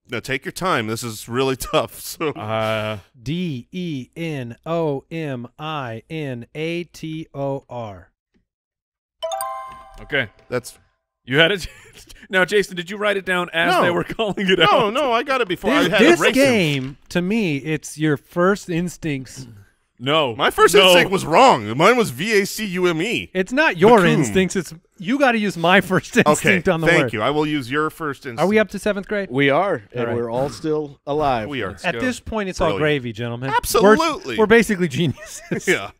Now take your time. This is really *laughs* tough. So Uh, D E N O M I N A T O R. okay. that's You had it. *laughs* now, Jason, did you write it down as No. they were calling it no, out? no. No, I got it before. I This, had this it game, to me, it's your first instincts. No. My first no. instinct was wrong. Mine was V A C U M E. It's not your Vacuum. instincts. It's you got to use my *laughs* first instinct Okay, on the thank word. you. I will use your first instinct. Are we up to seventh grade? we are, and right. we're all still alive. We are. At go. this point, it's all gravy, gentlemen. We're- Absolutely. We're, basically geniuses. *laughs* Yeah.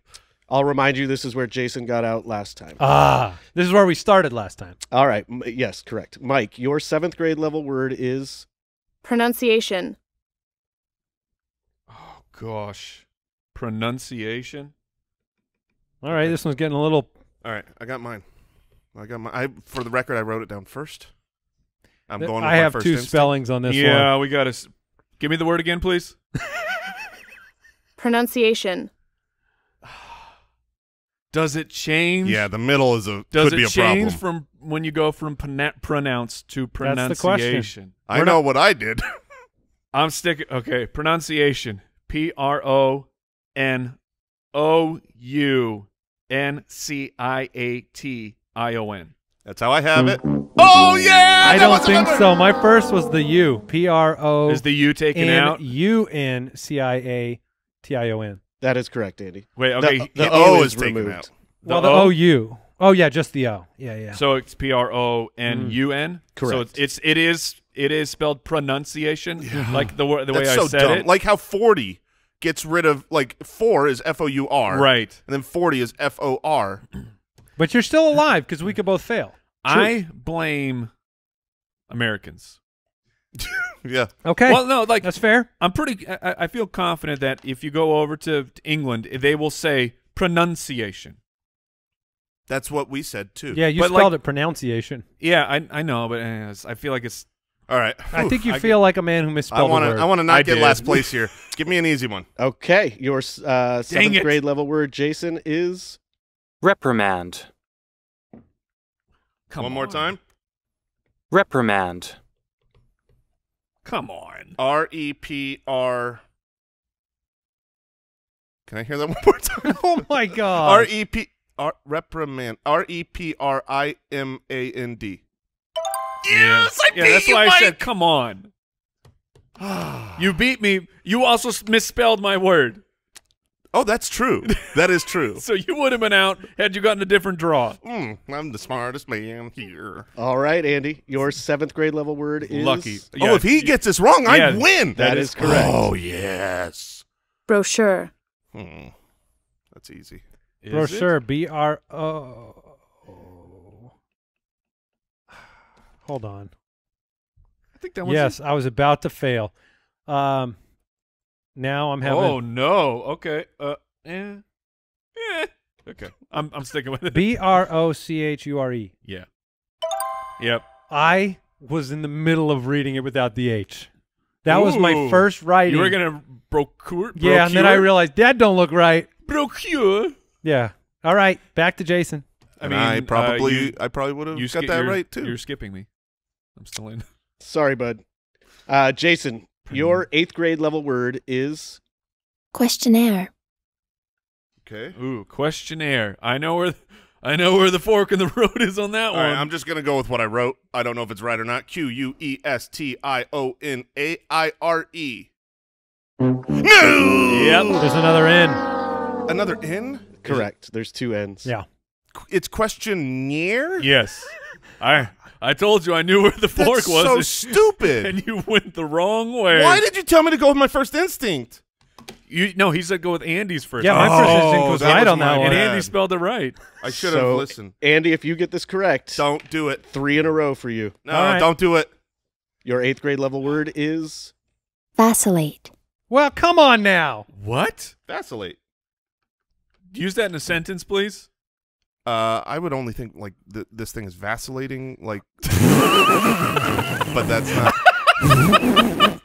I'll remind you, this is where Jason got out last time. Ah, this is where we started last time. All right, M- yes, correct. Mike, your seventh grade level word is Pronunciation. Oh gosh. Pronunciation. All right, this one's getting a little. All right, I got mine. I got my. I for the record, I wrote it down first. I'm Th- going. With I my have first two instinct. spellings on this yeah, one. we got to. Give me the word again, please. Pronunciation. Does it change? Yeah, the middle is a Does could be a problem. Does it change problem. from when you go from prona- pronounce to That's the question. pronunciation? I We're know what I did. *laughs* I'm sticking. Okay, pronunciation. P R O N O U N C I A T I O N. That's how I have it. Hmm. Oh yeah! I don't think another- so. My first was the U. P R O Is the U taken N out? U N C I A T I O N. That is correct, Andy. Wait, okay. The, he- the The O, O is is taken removed. out. Well, the O U. Oh yeah, just the O. Yeah, yeah. So it's P R O N U N. So Correct. it's, it's it is it is spelled pronunciation, yeah. like the wo- the way That's I so said dumb. it. Like how forty gets rid of like four is F O U R, right. And then forty is F O R. but you're still alive because we could both fail. I blame Americans. *laughs* Yeah. Okay, Well, no, like that's fair. I'm pretty. I, I- I feel confident that if you go over to England, they will say pronunciation. That's what we said too. Yeah, you But, spelled like- it pronunciation. Yeah, I I know, but uh, I feel like it's All right. I think you I feel like a man who misspelled. I want to. I want to not I get did. last place here. *laughs* Give me an easy one. Okay, your uh, seventh it. grade level word, Jason, is Reprimand. come one more time. Reprimand. Come on. R E P R. Can I hear that *laughs* one more time? oh my god. R E P R reprimand. R E P R I M A N D. Yes, I yeah, beat that's you, why I said, "Come on." *sighs* you beat me. You also misspelled my word, Oh, that's true. That is true. *laughs* so you would have been out had you gotten a different draw. Mm, I'm the smartest man here. all right, Andy. Your seventh grade level word is Lucky. oh, if he you- gets this wrong, I Yeah, win. That is correct. Oh yes. Brochure. Hmm. That's easy. Is brochure. it? B R O. Hold on. I think that was Yes, I was about to fail. Um, now I'm having Oh no. Okay. Uh. Eh. Eh. Okay. I'm I'm sticking with it. B R O C H U R E. yeah. Yep. I was in the middle of reading it without the H. That was my first writing. You were gonna procure. yeah, and then I realized that don't look right. procure. Yeah. All right, back to Jason. I And mean, I uh, probably, you, I probably would have you got ski- that right too. You're skipping me. I'm still in. Sorry, bud. Uh, Jason, Mm-hmm. your eighth grade level word is Questionnaire. Okay. Ooh, questionnaire. I know where. *laughs* I know where the fork in the *laughs* road is on that All one. right, I'm just gonna go with what I wrote. I don't know if it's right or not. Q U E S T I O N A I R E. No. Yep. There's another N. Another N. correct. There's two N's. Yeah. It's questionnaire. yes. I I told you I knew where the fork was, so and- *laughs* stupid. and you went the wrong way. Why did you tell me to go with my first instinct? you? No, he said go with Andy's first. Yeah, my first Oh, instinct was oh, right was on that one. and Andy spelled it right. I should have So- listened. Andy, if you get this correct, Don't do it. three in a row for you. No, All right. don't do it. Your eighth grade level word is Vacillate. Well, come on now. What? Vacillate. Use that in a sentence, please. Uh, I would only think like th- this thing is vacillating, like, *laughs* but that's not. *laughs*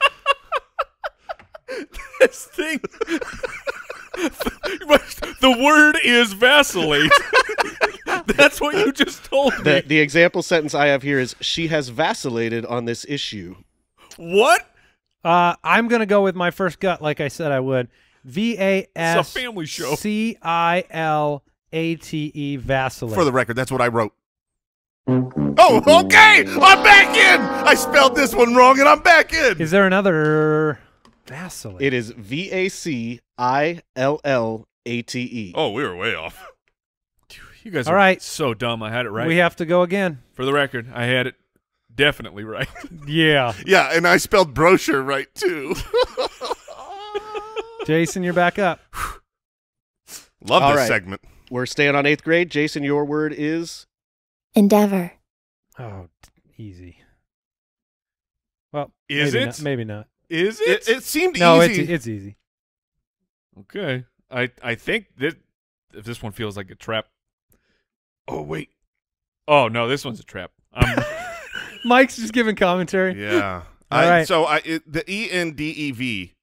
This thing. *laughs* the word is vacillate. That's what you just told me. the the example sentence I have here is she has vacillated on this issue. what? Uh, I'm gonna go with my first gut, like I said I would. V A S It's a family show. C I L A T E vacillate. For the record, that's what I wrote. Oh, okay. I'm back in. I spelled this one wrong, and I'm back in. Is there another vacillate? It is V A C I L L A T E. Oh, we were way off. You guys All are right. so dumb. I had it right. We have to go again. For the record, I had it definitely right. *laughs* Yeah. Yeah, and I spelled brochure right too. Jason, you're back up. Love All this right. segment. We're staying on eighth grade. Jason, your word is Endeavor. Oh, easy. Well, Is maybe it? Not, maybe not. Is It, it seemed No, easy. it's it's easy. Okay. I I think that if this one feels like a trap. Oh wait. Oh no, this one's a trap. I'm um, *laughs* Mike's just giving commentary. Yeah. *laughs* All I, right. So I it, the E N D E V.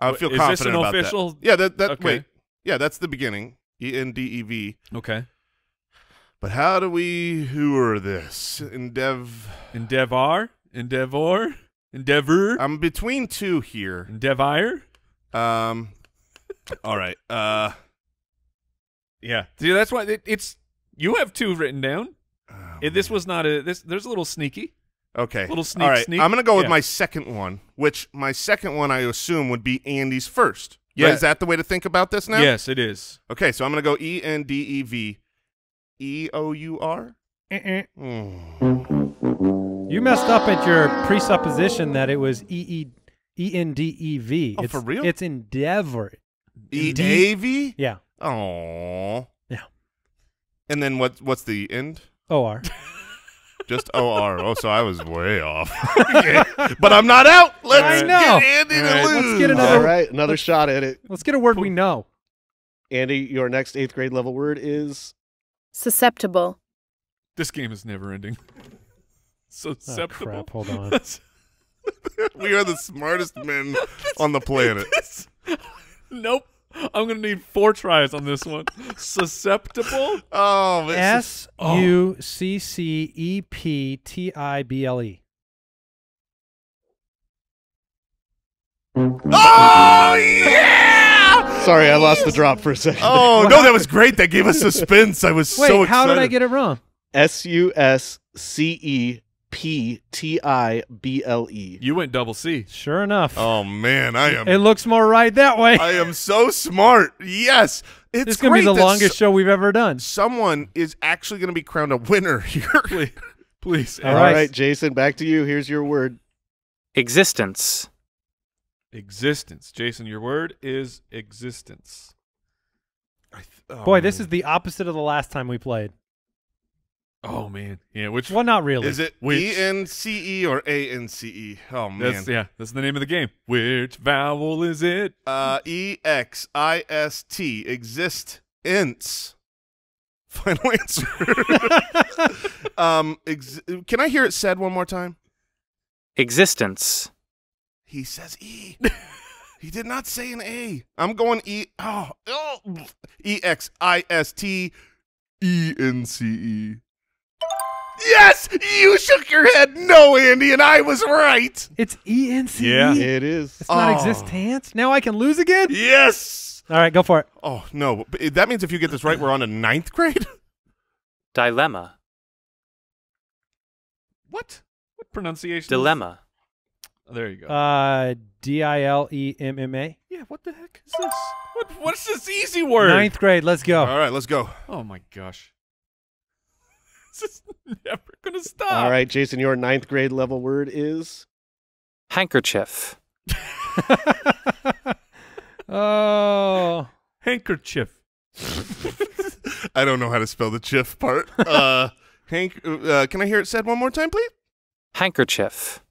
I Wait, feel is this confident an about that. official- Yeah, that that Okay. wait. Yeah, that's the beginning. E N D E V. Okay. But how do we hooer this? Endev Endeavor, Endeavor, Endeavor, I'm between two here. Endeavor. Um *laughs* all right. Uh Yeah. See, that's why it, it's. You have two written down. oh, It- this was not a. This there's a little sneaky. Okay. Little sneak, All right. sneak. I'm going to go with Yeah. my second one, which my second one I assume would be Andy's first. Yeah. Right? Is that the way to think about this now? Yes, it is. Okay, so I'm going to go E N D E V E O U R. Uh-uh. Hmm. You messed up at your presupposition that it was E E E N D E V. Oh, It's, for real? It's Endeavor. E D- A V? Yeah. Oh. Yeah. And then what what's the end? O R. *laughs* Just O R. Oh, so I was way off. *laughs* *laughs* But I'm not out. Let's I know. get Andy to All right, lose. let's get another- All right, another shot at it. Let's get a word we know. Andy, your next eighth grade level word is Susceptible. This game is never ending. So *laughs* Oh, susceptible. crap. Hold on. we are the smartest men on the planet. nope. I'm gonna need four tries on this one. Susceptible. Oh, S oh. U C C E P T I B L E. Oh yeah! Sorry, I lost the drop for a second. Oh *laughs* no, that was great. That gave us suspense. I was Wait, so excited. how did I get it wrong? S U S C E P T I B L E. You went double C. Sure enough. Oh man, I am. It looks more right that way. I am so smart. Yes, it's this going to be the longest s- show we've ever done. someone is actually going to be crowned a winner *laughs* here. Please, please. All All right. right. Jason, back to you. Here's your word. Existence. Existence. Jason, your word is existence. Oh, Boy, this is the opposite of the last time we played. Oh man. Yeah. Which Well, not really. Is it Which- E N C E or A N C E? Oh man. That's yeah. That's the name of the game. Which vowel is it? Uh, E X I S T exist ints. *laughs* Final answer. *laughs* um, ex- can I hear it said one more time? Existence. He says E. *laughs* he did not say an A. I'm going E. Oh, oh. E X I S T E N C E. Yes, you shook your head. No, Andy, and I was right. It's E N C E. Yeah. It is. It's not Oh. existence. Now I can lose again. Yes. All right, go for it. Oh no, but that means if you get this right, we're on to ninth grade. *laughs* Dilemma. What? What pronunciation? Dilemma. Oh, there you go. Uh, D I L E M M A. yeah. What the heck is this? What? What's this easy word? Ninth grade. Let's go. All right, let's go. Oh my gosh. This *laughs* is never gonna stop. All right, Jason, your ninth grade level word is Handkerchief. *laughs* oh, Handkerchief. *laughs* I don't know how to spell the chiff part. Uh, Hank, uh, can I hear it said one more time, please? Handkerchief.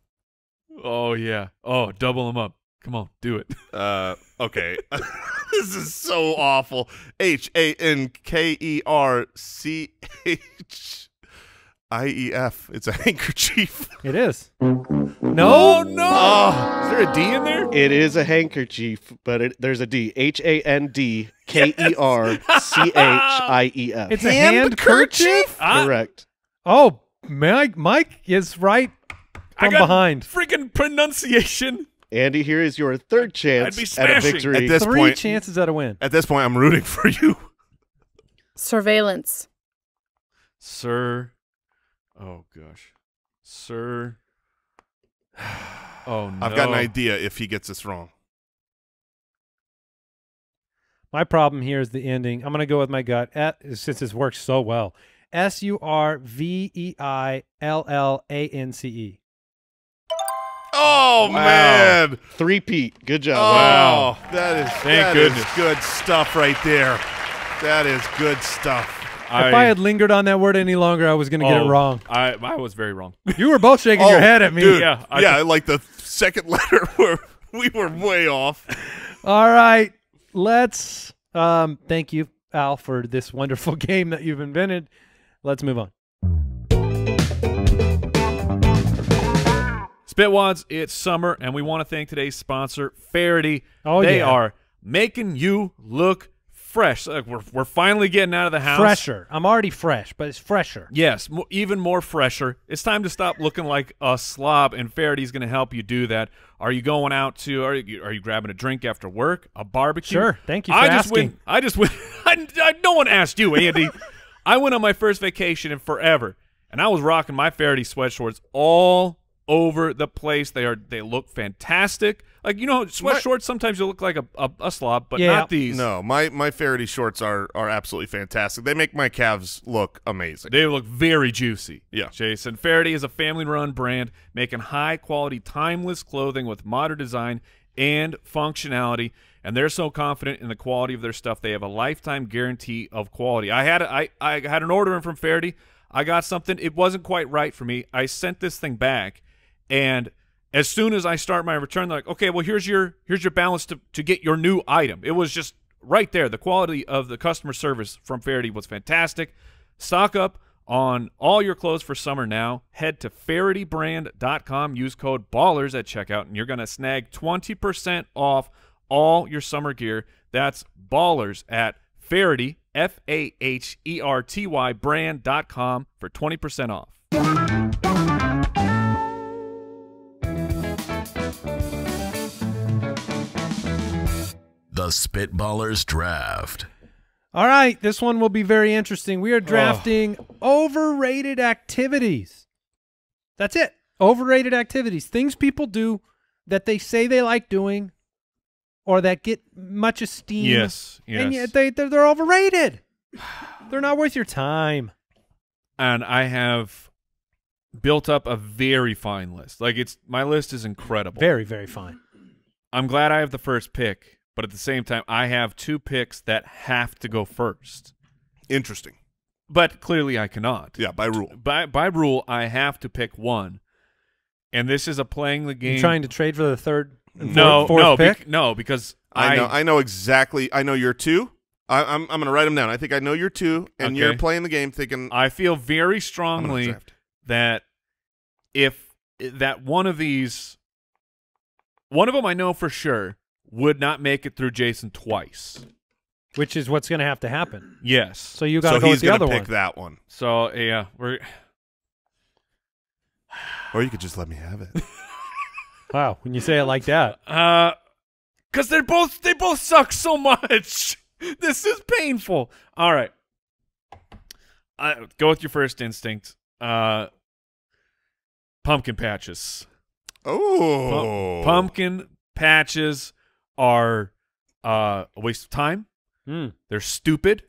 Oh yeah. Oh, double them up. Come on, do it. Uh, okay. this is so awful. H A N K E R C H I E F. It's a *laughs* handkerchief. it is. No, no! Oh. Is there a D in there? it is a handkerchief, but it, there's a D. H A N D K E R C H I E F. it's a handkerchief. Ah, Correct. Oh, Mike, Mike is right I from got behind. Freaking pronunciation. Andy, here is your third chance at a victory. At this Three point- chances at a win. At this point, I'm rooting for you. Surveillance. Sir. Oh gosh. Sir. Oh no. I've got an idea if he gets this wrong. My problem here is the ending. I'm going to go with my gut at, since this works so well. S U R V E I L L A N C E. Oh Wow. man! Three Pete. Good job. Oh, that is Thank that is goodness. good stuff right there. That is good stuff. If I had lingered on that word any longer, I was going to get Oh, it wrong. I I was very wrong. *laughs* You were both shaking your Oh, head at me. dude. Yeah, I yeah, like the second *laughs* letter where we were way off. All right, let's um, thank you, Al, for this wonderful *laughs* game that you've invented. Let's move on. Spitwads, it's summer, and we want to thank today's sponsor, Faherty. Oh, they yeah. are making you look fresh. Like we're we're finally getting out of the house. Fresher. I'm already fresh, but it's fresher. Yes, even more fresher. It's time to stop looking like a slob, and Faherty's going to help you do that. Are you going out to? Are you are you grabbing a drink after work? A barbecue? Sure. Thank you for I just went. I just went. *laughs* I, I, no one asked you, Andy. *laughs* I went on my first vacation in forever, and I was rocking my Faherty sweatshorts all over the place. They are. They look fantastic. Like you know, sweat shorts Sometimes you look like a, a, a slob, but Yeah. not these. No, my my Faherty shorts are are absolutely fantastic. They make my calves look amazing. They look very juicy. Yeah. Jason. Faherty is a family run brand making high quality, timeless clothing with modern design and functionality. And they're so confident in the quality of their stuff, they have a lifetime guarantee of quality. I had a, I, I had an order in from Faherty. I got something. It wasn't quite right for me. I sent this thing back, and as soon as I start my return, they're like, okay, well here's your here's your balance to to get your new item. It was just right there. The quality of the customer service from Faherty was fantastic. Stock up on all your clothes for summer now. Head to FahertyBrand.com. Use code BALLERS at checkout, and you're going to snag 20% off all your summer gear. That's BALLERS at Faherty, F-A-H-E-R-T-Y brand.com for 20% off. The Spitballers Draft. All right, this one will be very interesting. We are drafting overrated activities. That's it. Overrated activities. Things people do that they say they like doing or that get much esteem. Yes, yes. And yet they, they're, they're overrated. *sighs* they're not worth your time. and I have built up a very fine list. Like it's my list is incredible. Very, very fine. I'm glad I have the first pick, but at the same time, I have two picks that have to go first. Interesting. But clearly, I cannot. Yeah, by rule. By by rule, I have to pick one, and this is a playing the game. You trying to trade for the third and no, fourth, fourth no, pick? bec- no, because I know I know exactly. I know you're two. I, I'm I'm gonna write them down. I think I know you're two, and Okay. you're playing the game thinking I feel very strongly that if that one of these, one of them I know for sure would not make it through Jason twice. Which is what's going to have to happen. Yes. So you got to so go he's with the gonna other pick one. that one, So yeah, we're *sighs* or you could just let me have it. *laughs* Wow, when you say it like that. uh, cause they're both they both suck so much. *laughs* this is painful. All right, uh, go with your first instinct. Uh, pumpkin patches. Oh, Pumpkin patches are uh, a waste of time. Hmm. They're stupid.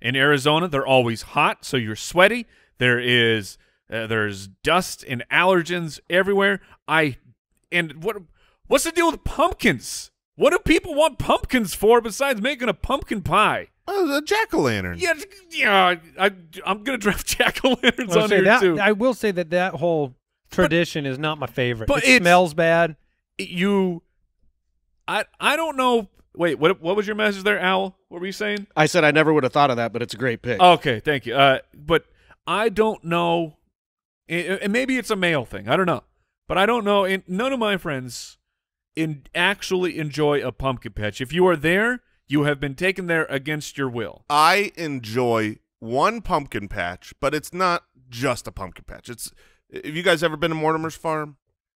In Arizona, they're always hot, so you're sweaty. There is uh, there's dust and allergens everywhere. I and what what's the deal with pumpkins? What do people want pumpkins for besides making a pumpkin pie? Oh, the jack o' lantern. Yeah, yeah. I, I'm gonna *laughs* draft jack o' lanterns on say here that- too. I will say that that whole tradition is not my favorite. but it smells bad. you, I I don't know. Wait, what what was your message there, Al? What were you saying? I said I never would have thought of that, but it's a great pick. Okay, thank you. Uh, but I don't know, and and maybe it's a male thing. I don't know, but I don't know. And none of my friends in actually enjoy a pumpkin patch. If you are there, you have been taken there against your will. I enjoy one pumpkin patch, but it's not just a pumpkin patch. It's have you guys ever been to Mortimer's farm?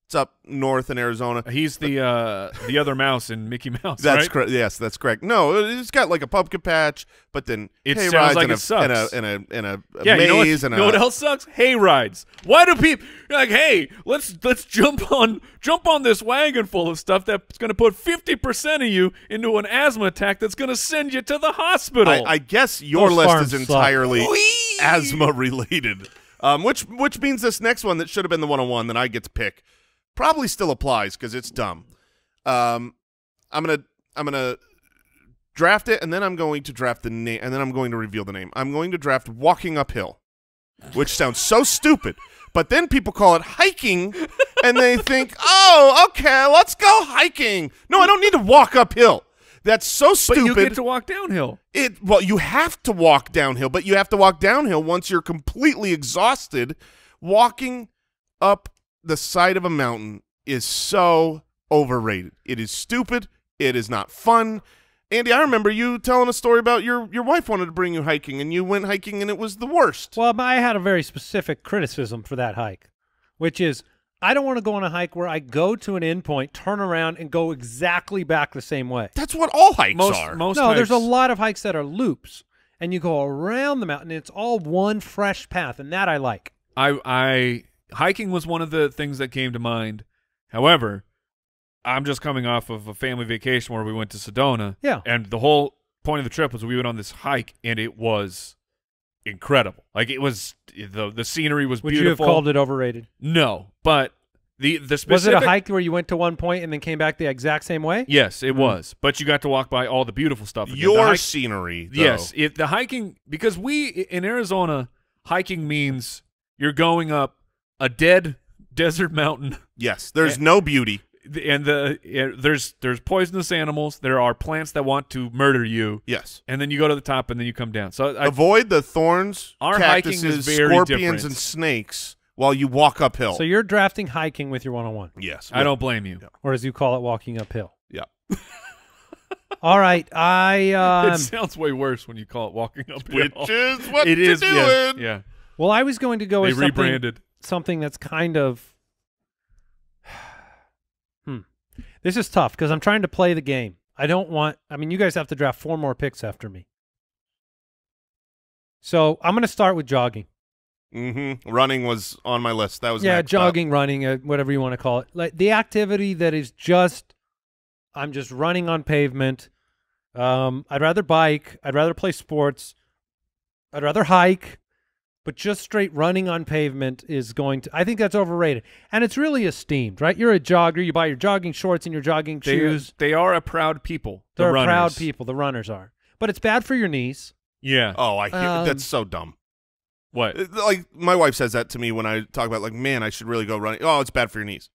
It's up north in Arizona. He's the uh the other mouse in Mickey Mouse. *laughs* That's right? correct. Yes, that's correct. No, it's got like a pumpkin patch, but then It hay sounds rides like and, it a, sucks. and a and a and a, a Yeah, maze you know what? and you a know what else sucks? Hay rides. Why do people like, hey, let's let's jump on jump on this wagon full of stuff that's going to put fifty percent of you into an asthma attack that's going to send you to the hospital. I, I guess your Those list is entirely asthma related. Um, which which means this next one that should have been the one on one that I get to pick probably still applies because it's dumb. Um, I'm gonna I'm gonna draft it and then I'm going to draft the name and then I'm going to reveal the name. I'm going to draft walking uphill, which sounds so stupid. But then people call it hiking, and they think, *laughs* "Oh, okay, let's go hiking." No, I don't need to walk uphill. That's so but stupid. you get to walk downhill. It well, you have to walk downhill, but you have to walk downhill once you're completely exhausted. Walking up the side of a mountain is so overrated. It is stupid. It is not fun. Andy, I remember you telling a story about your your wife wanted to bring you hiking, and you went hiking, and it was the worst. Well, I had a very specific criticism for that hike, which is I don't want to go on a hike where I go to an endpoint, turn around, and go exactly back the same way. That's what all hikes most are. most no, there's a lot of hikes that are loops, and you go around the mountain. And it's all one fresh path, and that I like. I I hiking was one of the things that came to mind. However, I'm just coming off of a family vacation where we went to Sedona. Yeah. And the whole point of the trip was we went on this hike and it was incredible. Like it was the the scenery was Would you have beautiful. called it overrated? No, but the the specific Was it a hike where you went to one point and then came back the exact same way? Yes, it mm-hmm. was. But you got to walk by all the beautiful stuff. again. Your hike- scenery, though. Yes, it, the hiking because we in Arizona hiking means you're going up a dead desert mountain Yes, there's no beauty. and the yeah, there's there's poisonous animals. There are plants that want to murder you, Yes. and then you go to the top and then you come down. So I, Avoid the thorns, Our hiking is cactuses, scorpions, different. and snakes while you walk uphill. So you're drafting hiking with your one-on-one, yes, I don't blame you. or as you call it, walking uphill. Yeah. *laughs* All right, I *laughs* um, it sounds way worse when you call it walking up. Which is what it you're is. doing. Yeah, yeah. well, I was going to go They with something, rebranded. Something that's kind of. *sighs* Hmm. This is tough because I'm trying to play the game. I don't want. I mean, you guys have to draft four more picks after me. So I'm going to start with jogging. Mm-hmm. Running was on my list. That was yeah, next up. jogging, running, uh, whatever you want to call it. Like the activity that is just, I'm just running on pavement. Um, I'd rather bike. I'd rather play sports. I'd rather hike, but just straight running on pavement is going to. I think that's overrated, and it's really esteemed, right? You're a jogger. You buy your jogging shorts and your jogging They, shoes. they are a proud people. The They're runners. proud people. The runners are, but it's bad for your knees. Yeah. Oh, I hear Um, that's so dumb. What? Uh, Like my wife says that to me when I talk about like, man, I should really go running. Oh, it's bad for your knees.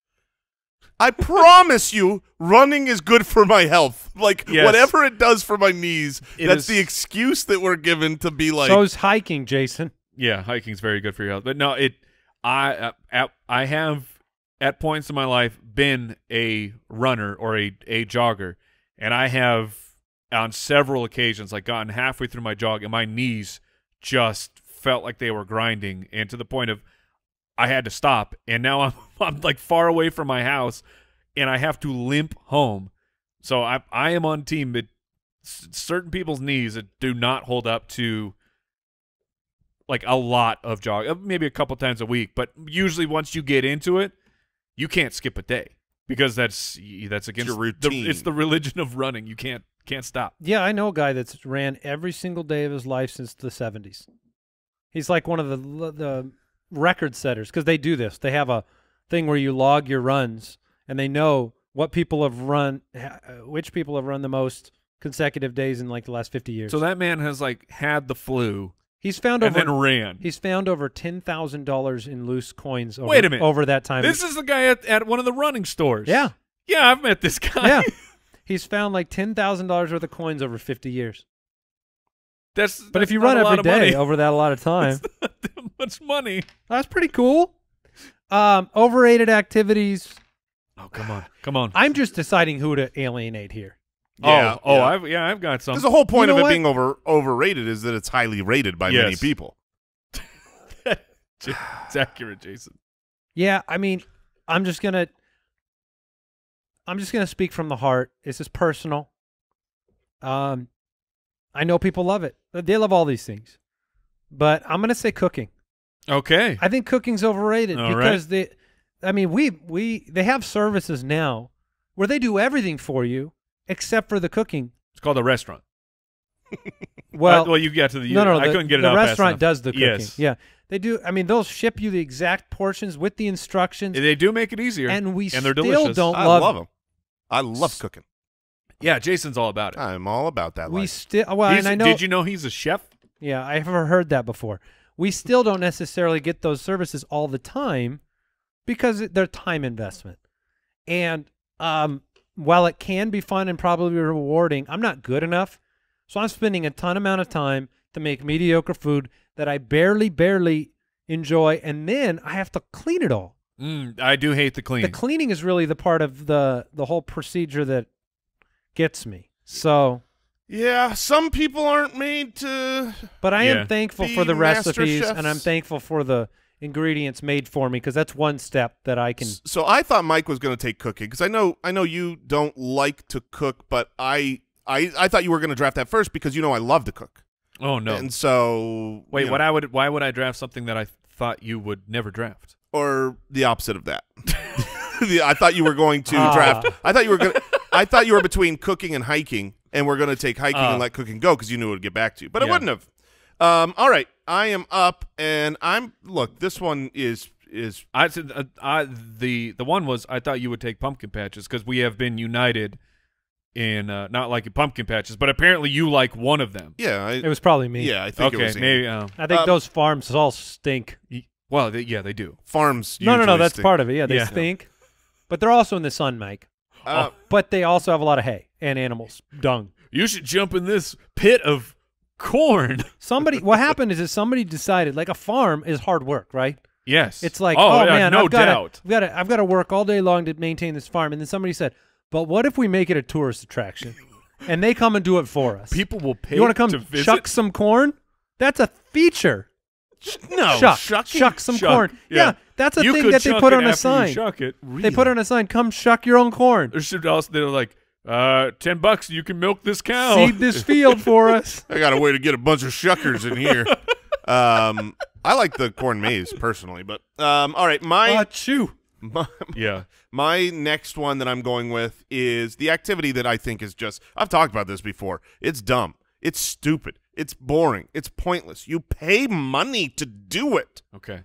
I *laughs* promise you, running is good for my health. Like Yes. whatever it does for my knees, It that's is- the excuse that we're given to be like. So's hiking, Jason. Yeah, hiking's very good for your health. But no, it I uh, at, I have at points in my life been a runner or a a jogger, and I have on several occasions like gotten halfway through my jog and my knees just felt like they were grinding, and to the point of I had to stop, and now *laughs* I'm I'm like far away from my house, and I have to limp home. So I I am on team that certain people's knees do not hold up to like a lot of jog, uh, maybe a couple times a week, but usually once you get into it, you can't skip a day because that's that's against your the- routine. it's the religion of running. You can't can't stop. Yeah, I know a guy that's ran every single day of his life since the 70s. He's like one of the the record setters because they do this. They have a thing where you log your runs and they know what people have run, uh, which people have run the most consecutive days in like the last 50 years. So that man has like had the flu he's found and over then ran. he's found over ten thousand dollars in loose coins. Over, Wait a minute. over that time. This is the guy at, at one of the running stores. yeah, yeah, I've met this guy. yeah. *laughs* He's found like ten thousand dollars worth of coins over 50 years. that's But that's if you run every day money. over that a lot of *laughs* time, That's not that much money. That's pretty cool. Um, overrated activities. Oh come on, come on. I'm just deciding who to alienate here. Yeah, oh, oh, yeah. I've yeah, I've got some. Because the whole point You know of it what? being over overrated is that it's highly rated by many people. *laughs* it's accurate, Jason. Yeah, I mean, I'm just gonna, I'm just gonna speak from the heart. This is personal. Um, I know people love it. They love all these things, but I'm gonna say cooking. Okay. I think cooking's overrated All right. because they, I mean, we we they have services now where they do everything for you except for the cooking. It's called a restaurant. *laughs* Well, well, you got to the. no, no, I the, couldn't get it the out fast restaurant enough. does the cooking. Yes. Yeah, they do. I mean, they'll ship you the exact portions with the instructions, They do make it easier, and we and they're still delicious. don't I love. love them. I love cooking. Yeah, Jason's all about it. I'm all about that We still well, He's- and I know. Did you know he's a chef? Yeah, I've never heard that before. We still don't necessarily get those services all the time because they're time investment. And um, while it can be fun and probably rewarding, I'm not good enough. So I'm spending a ton amount of time to make mediocre food that I barely, barely enjoy, and then I have to clean it all. Mm, I do hate the cleaning. The cleaning. is really the part of the the whole procedure that gets me. So, Yeah, some people aren't made to. but I Yeah. am thankful for the recipes, and I'm thankful for the ingredients made for me because that's one step that I can. So I thought Mike was going to take cooking because I know I know you don't like to cook, but I I I thought you were going to draft that first because you know I love to cook. oh no! And so Wait, you what I would? Why would I draft something that I thought you would never draft? or the opposite of that. *laughs* The- I thought you were going to Ah. draft. I thought you were going. to I thought you were between cooking and hiking, and we're going to take hiking Ah. and let cooking go because you knew it would get back to you, but it wouldn't have. Um, all right, I am up, and I'm look. This one is is I said uh, I the the one was I thought you would take pumpkin patches because we have been united in uh, not liking pumpkin patches, but apparently you like one of them. yeah. I, It was probably me. yeah, I think it Okay, was Ian. maybe. Uh, I think Um, those farms all stink. well, they, yeah, they do. farms. No, no, no. That's stink. part of it. Yeah, they Yeah. stink, but they're also in the sun, Mike. Uh, But they also have a lot of hay and animals dung. You should jump in this pit of corn. Somebody, what happened is that somebody decided like a farm is hard work, right? yes, It's like, oh, oh, yeah, man, no I've gotta, doubt. I've got to, I've got to work all day long to maintain this farm. And then somebody said, but what if we make it a tourist attraction, *laughs* and they come and do it for us? People will pay. you want to come to visit? some corn? That's a feature. *laughs* no, chuck, shucking? shuck some Shuck, corn. yeah. that's a You thing that they put on a sign. They put on a sign, "Come shuck your own corn. There should also they're like, uh, ten bucks, you can milk this cow. Seed this *laughs* field for us." I got a way to get a bunch of shuckers in here. um, I like the corn maze personally, but um, all right, my, chew. *laughs* my yeah, my next one that I'm going with is the activity that I think is just. I've talked about this before. It's dumb. It's stupid. It's boring. It's pointless. You pay money to do it. okay.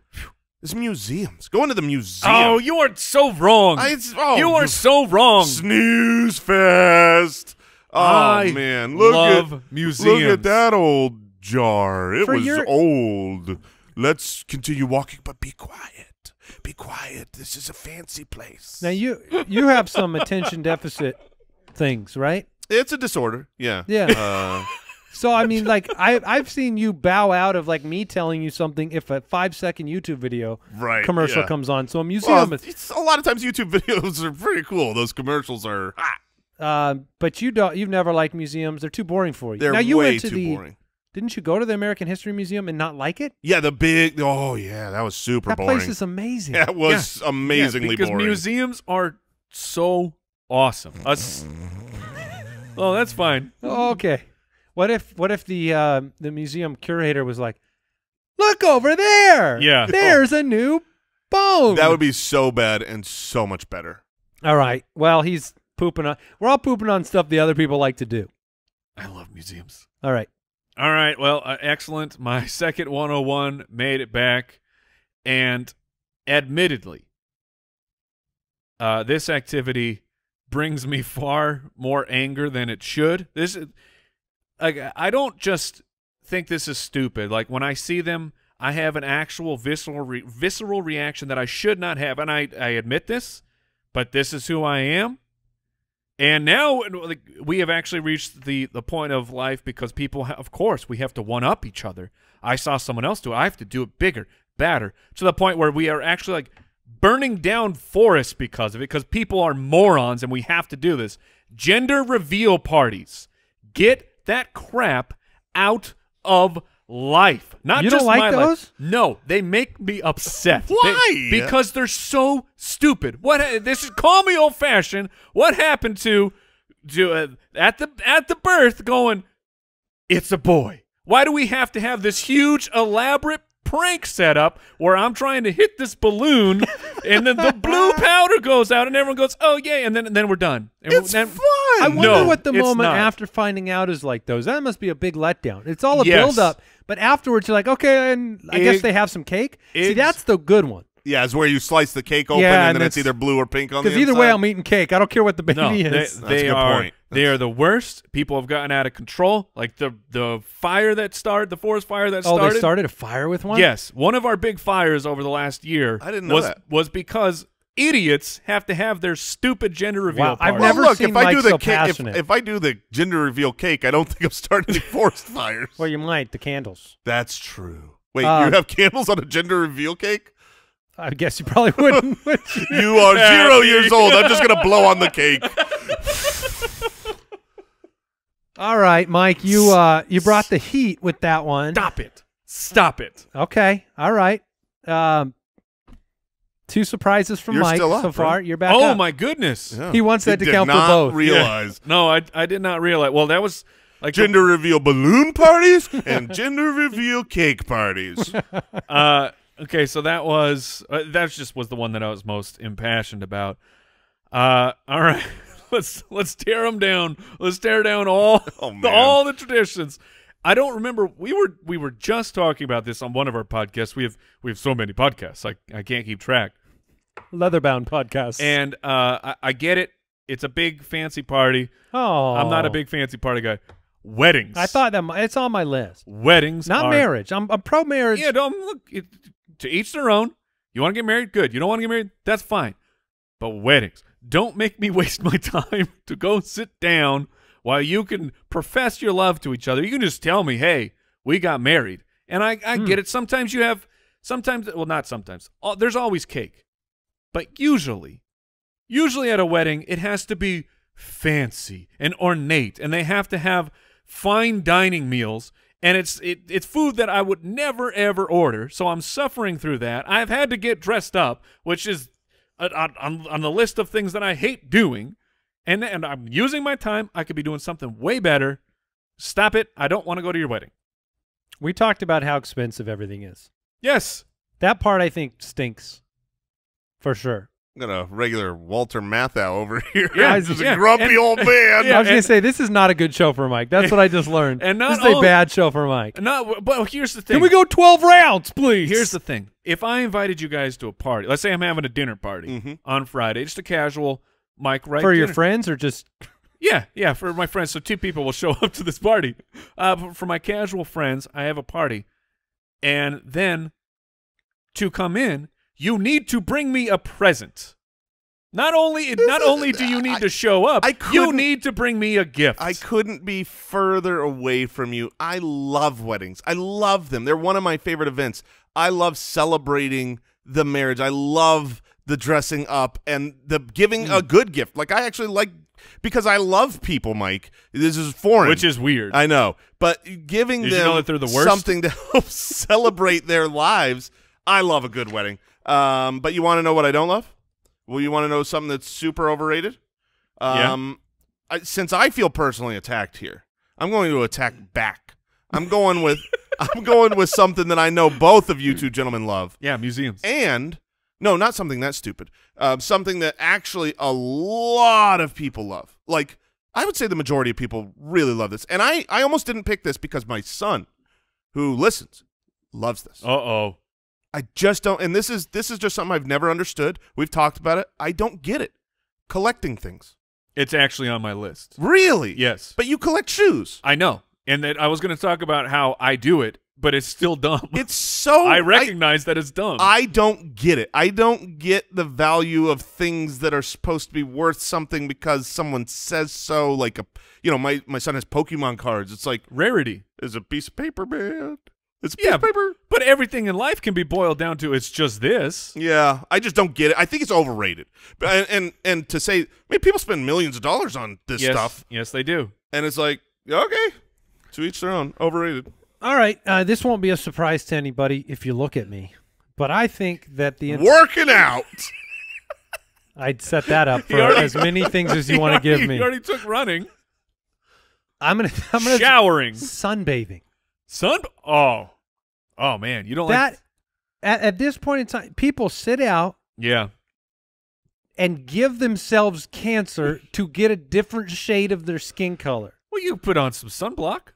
It's museums. Go into the museum. Oh, you are so wrong. I- oh, you are so wrong. snooze fest. Oh I man, look love at museums. Look at that old jar. It For was your- old. Let's continue walking, but be quiet. Be quiet. This is a fancy place. Now you you have some attention deficit things, right? it's a disorder. Yeah. Yeah. Uh, So I mean, like I I've seen you bow out of like me telling you something if a five second YouTube video right. commercial yeah. comes on. So a Well, museum is, it's, a lot of times YouTube *laughs* videos are pretty cool. Those commercials are hot. uh, but you don't you've never liked museums. They're too boring for you. They're now you way went to too the boring. didn't you go to the American History Museum and not like it? Yeah, the big. Oh yeah, that was super that boring. place is amazing. that was Yeah, amazingly because boring. museums are so awesome. Us. *laughs* oh, that's fine. Okay. What if what if the uh, the museum curator was like, "Look over there. Yeah. There's a new bone." that would be so bad and so much better. All right. Well, he's pooping on. We're all pooping on stuff the other people like to do. I love museums. All right. All right. Well, uh, excellent. My second 101 made it back. And admittedly, uh, this activity brings me far more anger than it should. This is, like, I don't just think this is stupid. Like, when I see them, I have an actual visceral, re- visceral reaction that I should not have. And I, I admit this, but this is who I am. And now like, we have actually reached the, the point of life because people, of course, we have to one up each other. I saw someone else do it. I have to do it bigger, badder, to the point where we are actually like burning down forests because of it, because people are morons and we have to do this. Gender reveal parties. Get that crap out of life. Not You just don't like my those? life. No, they make me upset. They- Why? because they're so stupid. What this is call me old fashioned. What happened to to uh, at the at the birth going? It's a boy. Why do we have to have this huge elaborate prank set up where I'm trying to hit this balloon and then the blue *laughs* powder goes out and everyone goes, "Oh yay!" and then and then we're done. And It's then- fun. I wonder No, what the moment not. after finding out is like. Those that must be a big letdown. It's all a Yes. build up, but afterwards you're like, okay, and I guess they have some cake. See, that's the good one. Yeah, it's where you slice the cake open Yeah, and, and then it's it's- either blue or pink on the Because either way. I'm eating cake. I don't care what the baby No, they, is. That's a they good are point. they are the worst. People have gotten out of control. Like the the fire that started, the forest fire that oh, started. Oh, they started a fire with one. Yes, one of our big fires over the last year. I didn't know was that. was because idiots have to have their stupid gender reveal Wow, I've party. Well, never look, seen if I do the so cake, if, passionate. if I do the gender reveal cake, I don't *laughs* think I'm starting any forest fires. Well, you might the candles. That's true. Wait, Um, you have candles on a gender reveal cake? I guess you probably *laughs* wouldn't. would you? You are zero years old. I'm just gonna blow on the cake. *laughs* All right, Mike, you uh you brought the heat with that one. Stop it. Stop it. Okay. All right. Um two surprises from You're Mike still up, so far. right? You're back oh up. my goodness. Yeah. He wants that He to did count for not both. Realize No, I I did not realize. Well, that was like the- gender reveal balloon parties and gender reveal cake parties. *laughs* uh okay so that was uh, that just was the one that i was most impassioned about uh all right *laughs* let's let's tear them down let's tear down all *laughs* Oh, man. all the traditions i don't remember we were we were just talking about this on one of our podcasts we have we have so many podcasts i, I can't keep track Leatherbound podcast. and uh I, I get it it's a big fancy party oh, i'm not a big fancy party guy weddings I thought that mi- it's on my list. weddings Not are- marriage. I'm, I'm pro marriage. Yeah, don't look. It, to each their own. You want to get married? Good. You don't want to get married? That's fine. But weddings, don't make me *laughs* waste my time to go sit down while you can profess your love to each other. You can just tell me, "Hey, we got married," and I, I get hmm. it. Sometimes you have, sometimes, well, not sometimes. There's always cake, but usually, usually at a wedding, it has to be fancy and ornate, and they have to have fine dining meals. And it's it, it's food that I would never ever order, so I'm suffering through that. I've had to get dressed up, which is uh, on, on on the list of things that I hate doing, and and I'm using my time. I could be doing something way better. Stop it! I don't want to go to your wedding. We talked about how expensive everything is. Yes, That part I think stinks. For sure. I'm gonna regular Walter Matthau over *laughs* here. Yeah, just yeah. a grumpy And- old man. I was going to say this is not a good show for Mike. That's what I just learned. *laughs* And not this is a bad show for Mike. no, but here's the thing. Can we go 12 rounds, please? Here's the thing. If I invited you guys to a party, let's say I'm having a dinner party Mhm. on Friday, just a casual Mike right for your friends or just Yeah, yeah, for my friends. So two people will show *laughs* up to this party. Uh, for my casual friends, I have a party, and then to come in, you need to bring me a present. Not only not only do you need to show up, I you need to bring me a gift. I couldn't be further away from you. I love weddings. I love them. They're one of my favorite events. I love celebrating the marriage. I love the dressing up and the giving Hmm. a good gift. Like I actually like because I love people, Mike. This is foreign. which is weird. I know, but giving Did you them know that they're the worst? something to *laughs* help celebrate their lives. I love a good wedding. Um, but you want to know what I don't love? Well, you want to know something that's super overrated? Yeah. Um, I, since I feel personally attacked here, I'm going to attack back. I'm going with *laughs* I'm going with something that I know both of you two gentlemen love, yeah, museums. and no, not something that stupid. Um, something that actually a lot of people love. Like I would say the majority of people really love this, and I I almost didn't pick this because my son, who listens, loves this. Uh oh. I just don't, and this is this is just something I've never understood. We've talked about it. I don't get it. Collecting things, It's actually on my list. really? Yes, But you collect shoes. I know, and that I was going to talk about how I do it, but it's still dumb. *laughs* It's so I recognize that it's dumb. I don't get it. I don't get the value of things that are supposed to be worth something because someone says so. Like a, you know, my my son has Pokemon cards. It's like Rarity. is a piece of paper, man. It's a piece Yeah, of paper. but everything in life can be boiled down to it's just this. Yeah, I just don't get it. I think it's overrated. But and and, and to say, I mean, people spend millions of dollars on this yes, stuff, Yes, they do. and it's like, okay, to each their own. Overrated. All right, uh, this won't be a surprise to anybody if you look at me, but I think that the Working out. *laughs* I'd set that up *laughs* for already- as many *laughs* things as you want to give me. He already took running, I'm gonna I'm gonna showering, sunbathing. Sun. Oh, oh man, you don't That like? at, at this point in time, people sit out Yeah, and give themselves cancer *laughs* to get a different shade of their skin color. well, you put on some sunblock.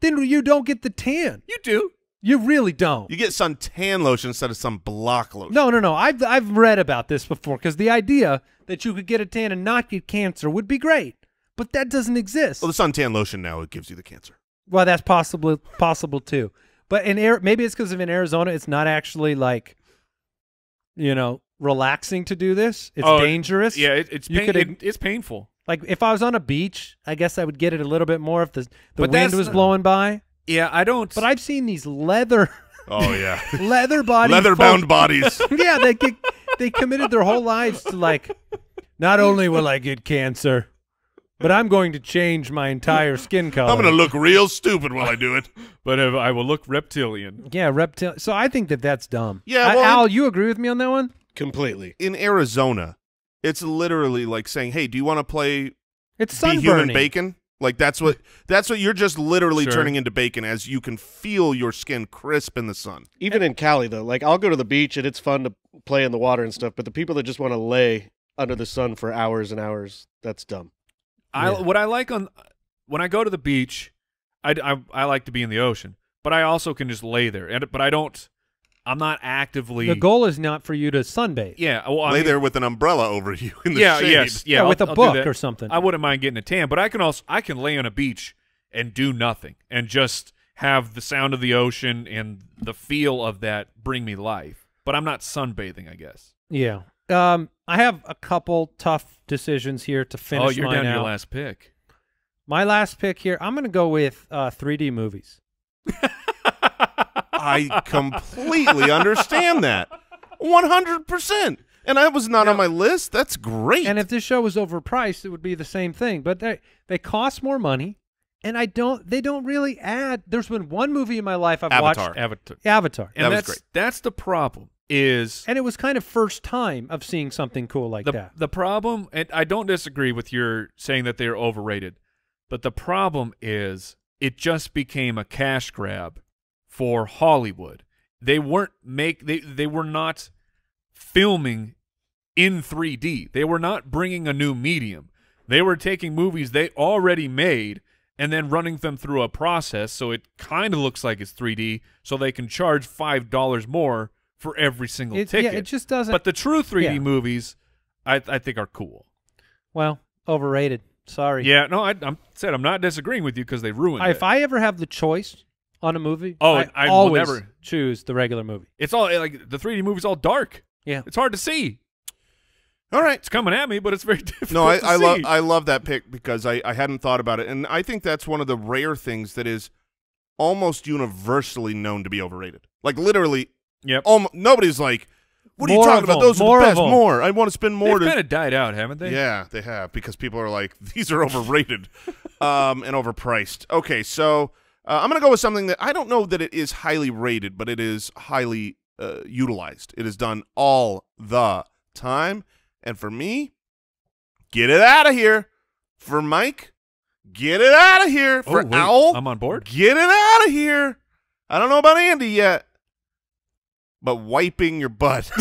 Then you don't get the tan. You do. You really don't. You get sun tan lotion instead of sun block lotion. No, no, no. I've I've read about this before because the idea that you could get a tan and not get cancer would be great, but that doesn't exist. Well, the suntan lotion now it gives you the cancer. Well, that's possible possible too. But in air, maybe it's because of in Arizona, it's not actually like, you know, relaxing to do this. It's Oh, dangerous. Yeah, it, it's You pain, could- it, it's painful. Like if I was on a beach, I guess I would get it a little bit more if the the But wind was blowing by. Yeah, I don't. But I've seen these leather Oh yeah, *laughs* leather body, leather bound bodies. *laughs* yeah, they get, they committed their whole lives to like. Not only will I get cancer, but I'm going to change my entire skin color. *laughs* I'm gonna look real stupid while I do it. But if I will look reptilian. Yeah, reptile. So I think that that's dumb. Yeah, well- Al, you agree with me on that one? Completely. In Arizona, it's literally like saying, "Hey, do you want to play It's be human bacon?" Like that's what that's what you're just literally Sure. turning into bacon as you can feel your skin crisp in the sun. Even in Cali though, like I'll go to the beach and it's fun to play in the water and stuff, but the people that just want to lay under the sun for hours and hours, that's dumb. I Yeah. what I like on when I go to the beach, I, I I like to be in the ocean, but I also can just lay there. And but I don't. I'm not actively. The goal is not for you to sunbathe. Yeah. Well, I Lay mean- there with an umbrella over *laughs* you in the yeah. shade. Yes. Yeah. Oh, yeah, I'll- with a I'll do book or something. I wouldn't mind getting a tan, but I can also I can lay on a beach and do nothing and just have the sound of the ocean and the feel of that bring me life. But I'm not sunbathing, I guess. Yeah. Um, I have a couple tough decisions here to finish oh, you're mine down to out. your last pick. My last pick here, I'm going to go with uh, 3D movies. *laughs* I completely understand that. 100%. And that was not on my list. That's great. And if this show was overpriced, it would be the same thing. But they they cost more money, and I don't. They don't really add. There's been one movie in my life I've Avatar. watched, Avatar. Avatar, And That was that's great. that's the problem is and it was kind of first time of seeing something cool like the that. the problem and I don't disagree with your saying that they're overrated, but the problem is it just became a cash grab for Hollywood. They weren't make they they were not filming in 3D. They were not bringing a new medium. They were taking movies they already made and then running them through a process so it kind of looks like it's 3D so they can charge $5 more for every single It- yeah, ticket. it just doesn't- But the true 3D Yeah. movies I I think are cool. well, overrated. Sorry. Yeah, no, I I'm said I'm not disagreeing with you because they ruined I- it. if I ever have the choice on a movie, Oh, I, I will always never- choose the regular movie. it's all eh, like the 3D movie's all dark. Yeah. It's hard to see. All right. It's coming at me, but it's very *laughs* difficult. No, I, I love. I love that pick because I, I hadn't thought about it, and I think that's one of the rare things that is almost universally known to be overrated. Like literally, Yep. nobody's like, "What are you talking about? Those more are the best. More. I want to spend more They've to." kind of died out, haven't they? Yeah, they have because people are like *laughs* these are overrated um, and overpriced. Okay, so uh, I'm going to go with something that I don't know that it is highly rated, but it is highly uh, utilized. It is done all the time, and for me, get it out of here. For Mike, get it out of here. Oh, For wait, Al, I'm on board. get it out of here. I don't know about Andy yet, but wiping your butt. *laughs*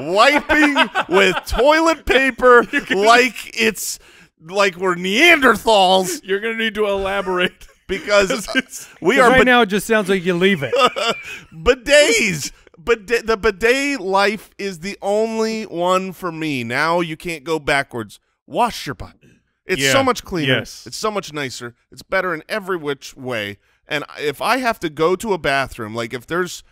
wiping with toilet paper *laughs* like it's like we're Neanderthals You're gonna need to elaborate. *laughs* because we are right now it just sounds like you leave it. bidets. Bidet, the bidet life is the only one for me. Now you can't go backwards. Wash your butt. It's Yeah, so much cleaner. yes. It's so much nicer. It's better in every which way. And if I have to go to a bathroom, like if there's,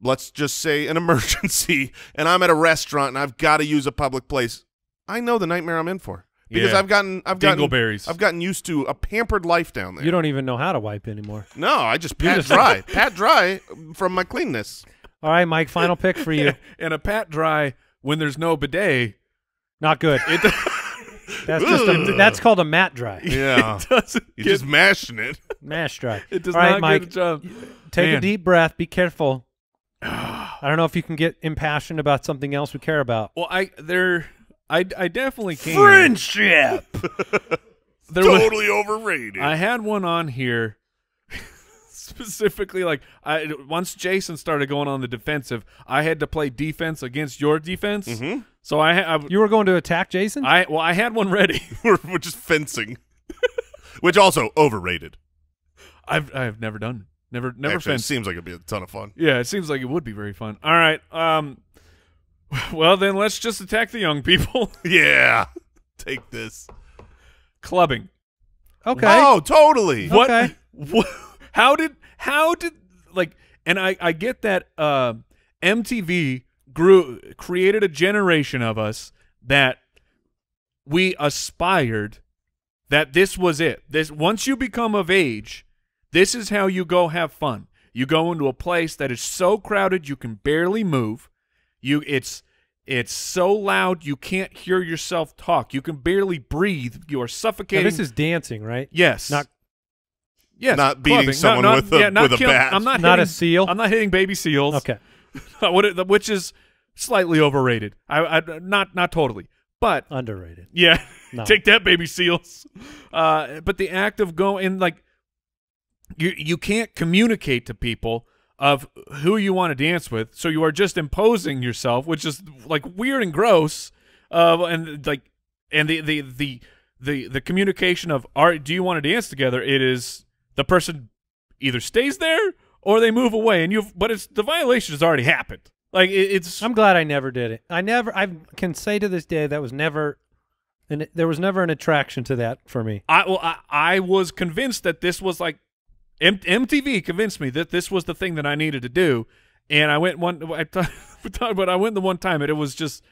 let's just say, an *laughs* emergency, and I'm at a restaurant and I've got to use a public place, I know the nightmare I'm in for because Yeah. I've gotten, I've gotten, I've gotten used to a pampered life down there. You don't even know how to wipe anymore. No, I just pat dry, *laughs* pat dry from my cleanness. All right, Mike, final pick for you. *laughs* and a pat dry when there's no bidet. Not good. It, That's just a, that's called a mat dry. *laughs* Yeah, it you're just mashing it. Mash dry. *laughs* it does All right, not Mike, get a job. take a deep breath. Be careful. *sighs* I don't know if you can get impassioned about something else we care about. Well, I there, I I definitely can. Friendship. *laughs* There was- totally overrated. I had one on here specifically like I once Jason started going on the defensive, I had to play defense against your defense. Mhm. So I, I You were going to attack Jason? I well I had one ready. *laughs* we're, we're just fencing, *laughs* which also overrated. I've I've never done never never Actually, it fenced. seems like it'd be a ton of fun. Yeah, it seems like it would be very fun. All right. Um *laughs* well then let's just attack the young people. Yeah, take this. Clubbing. okay. Oh, totally. What, Okay. what how did how did like and I I get that uh, MTV grew created a generation of us that we aspired that this was it. This once you become of age, this is how you go have fun. You go into a place that is so crowded you can barely move. You it's it's so loud you can't hear yourself talk. You can barely breathe. You are Now, suffocating. this is dancing, right? yes, not- yes, Not beating clubbing. someone not, with a- yeah, not with a killing- bat. I'm not Not a seal? I'm not hitting baby seals. Okay. *laughs* Which is slightly overrated. I, I not not totally, but Underrated. yeah, *laughs* No. take that, baby seals. Uh, but the act of going like you you can't communicate to people of who you want to dance with, so you are just imposing yourself, which is like weird and gross. Uh, and like and the the the the the communication of are do you want to dance together? It is the person either stays there or they move away, and you've but it's the violation has already happened. Like it, it's I'm glad I never did it. I never. I can say to this day that was never, and there was never an attraction to that for me. I well, I, I was convinced that this was like M- MTV convinced me that this was the thing that I needed to do, and I went one. I thought, *laughs* but I went the one time, and it was just,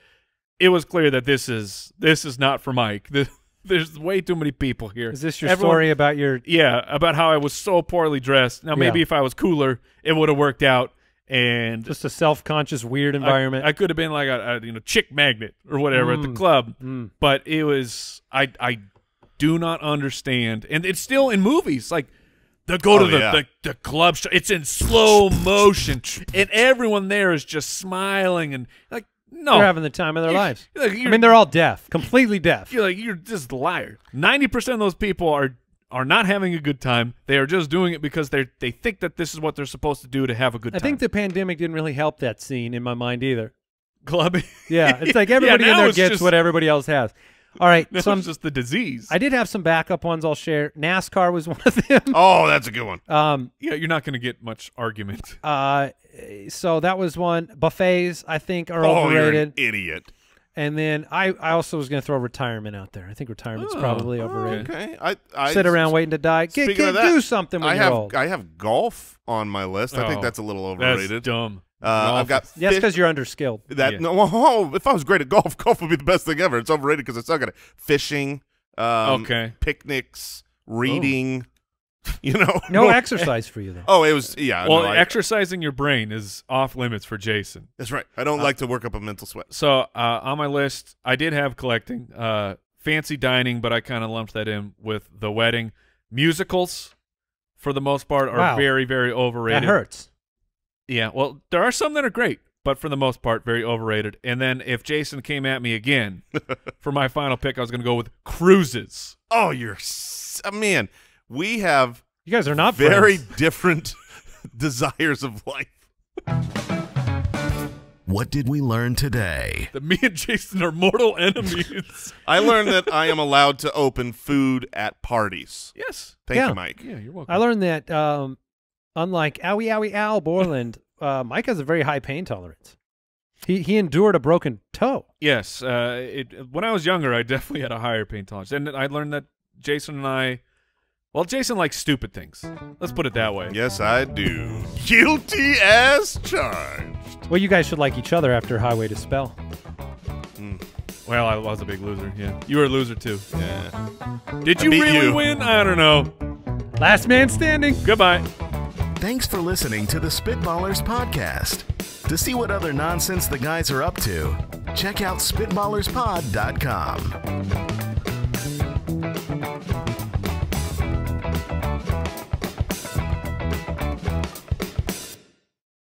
it was clear that this is this is not for Mike. This, there's way too many people here. Is this your Everyone- story about your? Yeah, about how I was so poorly dressed. Now maybe Yeah. if I was cooler, it would have worked out. And Just a self-conscious, weird environment. I, could have been like a, a you know chick magnet or whatever at the Mm. club, Mm. but it was I I do not understand, and it's still in movies like. They go Oh, to the, yeah. the, the club show. It's in slow motion, and everyone there is just smiling and like, no, They're having the time of their You- lives. like, I you're- mean, they're all deaf, completely deaf. you're like you're just a liar. Ninety percent of those people are are not having a good time. They are just doing it because they they think that this is what they're supposed to do to have a good I time. I think the pandemic didn't really help that scene in my mind either. clubbing. Yeah, it's like *laughs* Yeah, everybody in there gets just- what everybody else has. All right, *laughs* This so I'm, is just the disease. I did have some backup ones I'll share. NASCAR was *laughs* one of them. Oh, that's a good one. Um, yeah, you're not going to get much argument. *laughs* uh, so that was one. Buffets, I think, are Oh, you're overrated. an idiot. And then I, I also was going to throw retirement out there. I think retirement's Oh, probably oh, overrated. Okay, I, I Sit around waiting to die. Get, get of that, do something when I you're have old. I have golf on my list. I think Oh, that's a little overrated. That's overrated. dumb. Uh, I've got Yes, fi- because you're underskilled. that. Yeah. No, *laughs* oh, if I was great at golf, *laughs* golf would be the best thing ever. It's overrated because I suck at it. Fishing, um, Okay. picnics, reading. *laughs* You know, No exercise for you though. Oh, it was yeah. well, no, I- exercising your brain is off limits for Jason. that's right. I don't like to work up a mental sweat. So uh, on my list, I did have collecting, uh, fancy dining, but I kind of lumped that in with the wedding. Musicals, for the most part, are Wow. very, very overrated. That hurts. Yeah, well, there are some that are great, but for the most part, very overrated. And then if Jason came at me again *laughs* for my final pick, I was going to go with cruises. Oh, you're s- uh, man. We have You guys are not very friends. *laughs* *laughs* different desires of life. What did we learn today? That me and Jason are mortal enemies. I learned that I am allowed to open food at parties. yes. Thank Yeah. you, Mike. Yeah, you're welcome. I learned that um, unlike Owie Owie Al Borland, *laughs* uh, Mike has a very high pain tolerance. He he endured a broken toe. Yes, uh, it, when I was younger, I *laughs* definitely had a higher pain tolerance, and I learned that Jason and I, well, Jason likes stupid things. Let's put it that way. Yes, I do. Guilty as charged. Well, you guys should like each other after Highway to Spell. Well, I was a big loser. Yeah, you were a loser too. Yeah. Did you really you. win? I don't know. Last man standing. Goodbye. Thanks for listening to the Spitballers Podcast. To see what other nonsense the guys are up to, check out SpitballersPod.com.